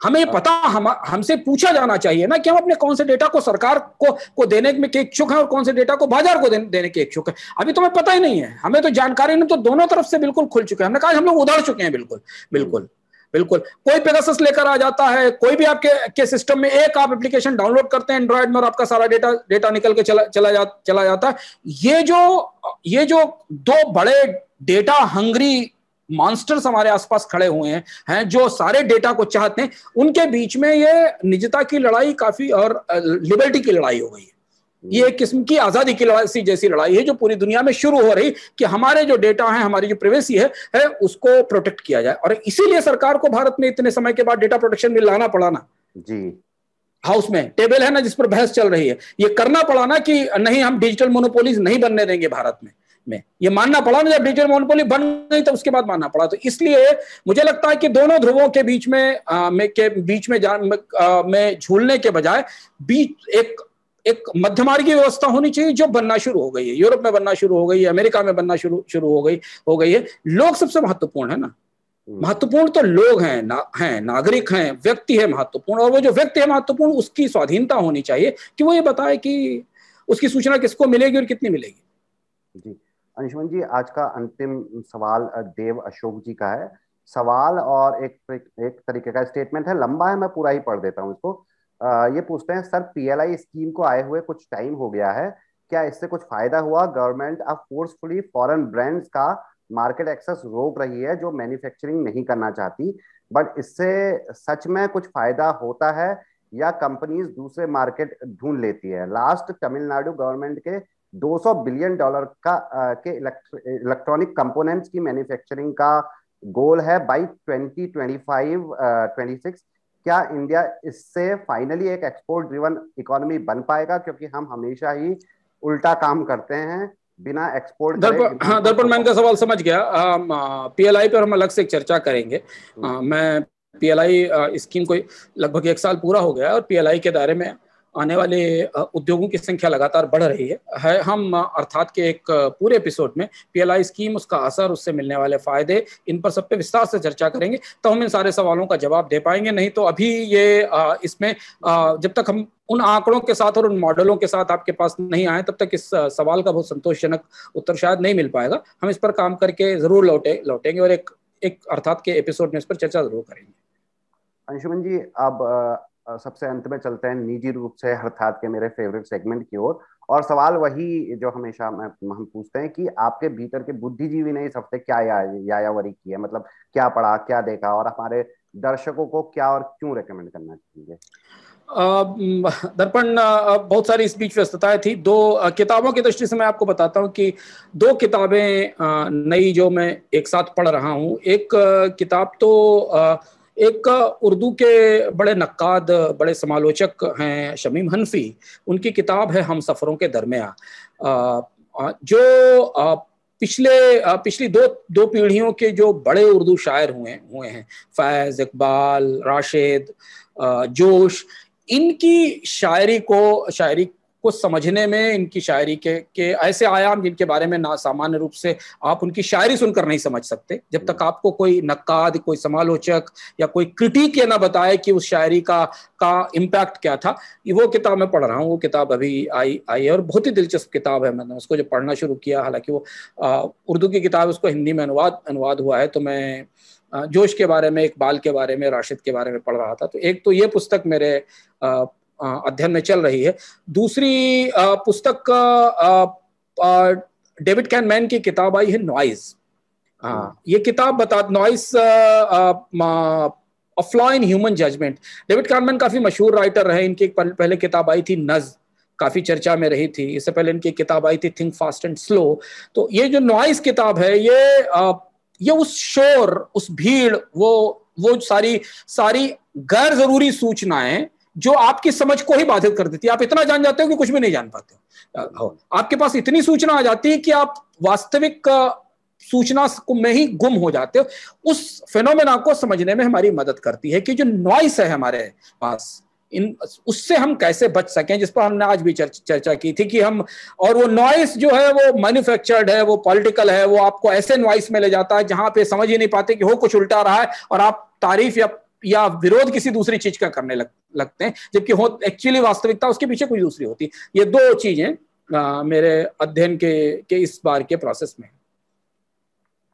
हमें ये पता हम हमसे पूछा जाना चाहिए ना कि हम अपने कौन से डेटा को सरकार को को देने में के इच्छुक है और कौन से डेटा को बाज़ार को दे, देने के इच्छुक है। अभी तो हमें पता ही नहीं है। हमें तो जानकारी नहीं तो दोनों तरफ़ से बिल्कुल खुल चुके हैं। हमने कहा हम लोग उधर चुके हैं बिल्कुल बिल्कुल। बिल्कुल। कोई पेगासस लेकर आ जाता है, कोई भी आपके, के सिस्टम में एक आप एप्लीकेशन डाउनलोड करते हैं एंड्रॉइड में और आपका सारा डेटा डेटा निकल के चला चला जा, चला जाता है। ये जो ये जो दो बड़े डेटा हंगरी मॉन्स्टर्स हमारे आसपास खड़े हुए हैं हैं, जो सारे डेटा को चाहते हैं, उनके बीच में ये निजता की लड़ाई काफ़ी और लिबर्टी की लड़ाई हो गई है। ये एक किस्म की आज़ादी की लड़ाई जैसी लड़ाई है जो पूरी दुनिया में शुरू हो रही कि हमारे जो डेटा है हमारी जो प्रिवेसी है, है उसको प्रोटेक्ट किया जाए। और इसीलिए सरकार को भारत में इतने समय के बाद डेटा प्रोटेक्शन बिल लाना पड़ा ना। जी। हाउस में टेबल है ना जिस पर बहस चल रही है। ये करना पड़ा ना कि नहीं हम डिजिटल मोनोपोलीज नहीं बनने देंगे भारत में में। ये मानना पड़ा ना जब डिजिटल मोनोपोली बन गई तो उसके बाद मानना पड़ा। तो इसलिए मुझे लगता है कि दोनों ध्रुवों के बीच में आ, में के बीच में जान में झूलने के बजाय बीच एक एक मध्यमार्गी व्यवस्था होनी चाहिए जो बनना शुरू हो गई है। यूरोप में बनना शुरू हो गई है अमेरिका में बनना शुरू शुरू हो गई हो गई है। लोग सबसे महत्वपूर्ण है ना। हम्म। महत्वपूर्ण तो लोग हैं ना हैं नागरिक हैं व्यक्ति है महत्वपूर्ण और वो जो व्यक्ति है महत्वपूर्ण उसकी स्वाधीनता होनी चाहिए कि वो ये बताए कि उसकी सूचना किसको मिलेगी और कितनी मिलेगी। जी अंशुमन जी आज का अंतिम सवाल देव अशोक जी का है। सवाल और एक एक तरीके का स्टेटमेंट है। लंबा है मैं पूरा ही पढ़ देता हूँ इसको। ये पूछते हैं सर पीएलआई स्कीम को आए हुए कुछ टाइम हो गया है। क्या इससे कुछ फ़ायदा हुआ? गवर्नमेंट अब फोर्सफुली फॉरेन ब्रांड्स का मार्केट एक्सेस रोक रही है जो मैन्युफैक्चरिंग नहीं करना चाहती। बट इससे सच में कुछ फ़ायदा होता है या कंपनीज़ दूसरे मार्केट ढूंढ लेती है? लास्ट तमिलनाडु गवर्नमेंट के 200 बिलियन डॉलर का आ, के इलेक्ट्रॉनिक कंपोनेंट्स की मैन्युफैक्चरिंग का गोल है बाई 2025 26 क्या इंडिया इससे फाइनली एक एक्सपोर्ट ड्रिवन इकोनॉमी बन पाएगा? क्योंकि हम हमेशा ही उल्टा काम करते हैं बिना एक्सपोर्ट दर्पण मैम दर्पण मैन का सवाल समझ गया। पीएलआई पर हम अलग से एक चर्चा करेंगे। आ, हम्म। मैं पीएलआई स्कीम को लगभग एक साल पूरा हो गया और पीएलआई के दायरे में आने वाले उद्योगों की संख्या लगातार बढ़ रही है। है, हम अर्थात के एक पूरे एपिसोड में पीएलआई स्कीम उसका असर, उससे मिलने वाले फ़ायदे, इन पर सब पे विस्तार से चर्चा करेंगे तो हम इन सारे सवालों का जवाब दे पाएँगे। नहीं तो अभी ये इसमें जब तक हम उन आंकड़ों के साथ और उन मॉडलों के साथ आपके पास नहीं आए, तब तक इस सवाल का बहुत संतोषजनक उत्तर शायद नहीं मिल पाएगा। हम इस पर काम करके ज़रूर लौटे, लौटेंगे और एक एक अर्थात के एपिसोड में इस पर चर्चा ज़रूर करेंगे। अंशुमन जी अब सबसे अंत में चलते हैं निजी रूप से अर्थात के मेरे फेवरेट सेगमेंट की ओर। और और सवाल वही जो हमेशा हम पूछते हैं कि आपके भीतर के बुद्धिजीवी ने इस हफ़्ते क्या या, यायावरी की है? मतलब क्या पढ़ा क्या देखा? और हमारे दर्शकों को क्या और क्यों रेकमेंड करना चाहिए? दर्पण बहुत सारी इस बीच व्यस्तताएँ थी। दो किताबों की दृष्टि से मैं आपको बताता हूँ कि दो किताबें नई जो मैं एक साथ पढ़ रहा हूँ। एक किताब तो एक उर्दू के बड़े नक्काद, बड़े समालोचक हैं शमीम हनफी। उनकी किताब है हम सफ़रों के दरमिया जो पिछले पिछली दो दो पीढ़ियों के जो बड़े उर्दू शायर हुए हुए हैं, फैज़, इकबाल, राशिद जोश, इनकी शायरी को, शायरी को समझने में, इनकी शायरी के के ऐसे आयाम जिनके बारे में ना सामान्य रूप से आप उनकी शायरी सुनकर नहीं समझ सकते। जब तक आपको कोई नक्काद, कोई समालोचक या कोई क्रिटिक ये ना बताए कि उस शायरी का का इम्पैक्ट क्या था, वो किताब मैं पढ़ रहा हूँ, वो किताब अभी आई आई है और बहुत ही दिलचस्प किताब है मैंने उसको जब पढ़ना शुरू किया, हालाँकि वो उर्दू की किताब उसको हिंदी में अनुवाद अनुवाद हुआ है तो मैं जोश के बारे में, इकबाल के बारे में, राशिद के बारे में पढ़ रहा था। तो एक तो ये पुस्तक मेरे अध्ययन में चल रही है। दूसरी पुस्तक डेविड कैन मैन की किताब आई है नॉइज़। ये किताब बता noise offline human judgment. David Kahneman काफ़ी मशहूर राइटर रहे इनकी एक पहले किताब आई थी नज। काफ़ी चर्चा में रही थी इससे पहले इनकी किताब आई थी थिंक फास्ट एंड स्लो। तो ये जो नॉइस किताब है ये ये उस शोर उस भीड़ वो वो सारी सारी गैर ज़रूरी सूचनाएँ जो आपकी समझ को ही बाधित कर देती है। आप इतना जान जाते हो कि कुछ भी नहीं जान पाते हो। आपके पास इतनी सूचना आ जाती है कि आप वास्तविक सूचना को में ही गुम हो जाते हो। उस फेनोमेना को समझने में हमारी मदद करती है कि जो नॉइस है हमारे पास इन उससे हम कैसे बच सकें जिस पर हमने आज भी चर्च, चर्चा की थी कि हम और वो नॉइस जो है वो मैन्युफैक्चर्ड है वो पॉलिटिकल है वो आपको ऐसे नॉइस में ले जाता है जहाँ पे समझ ही नहीं पाते कि हो कुछ उल्टा रहा है और आप तारीफ़ या या विरोध किसी दूसरी चीज़ का करने लग, लगते हैं जबकि हो एक्चुअली वास्तविकता उसके पीछे कोई दूसरी होती। है ये दो चीज़ें मेरे अध्ययन के के इस बार के प्रोसेस में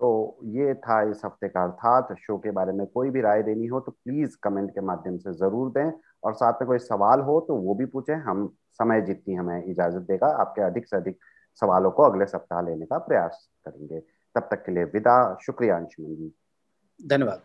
तो ये था इस हफ़्ते का अर्थात शो के बारे में कोई भी राय देनी हो तो प्लीज़ कमेंट के माध्यम से ज़रूर दें। और साथ में कोई सवाल हो तो वो भी पूछें हम समय जितनी हमें इजाज़त देगा आपके अधिक से अधिक सवालों को अगले सप्ताह लेने का प्रयास करेंगे। तब तक के लिए विदा शुक्रिया अंशुमन जी। धन्यवाद।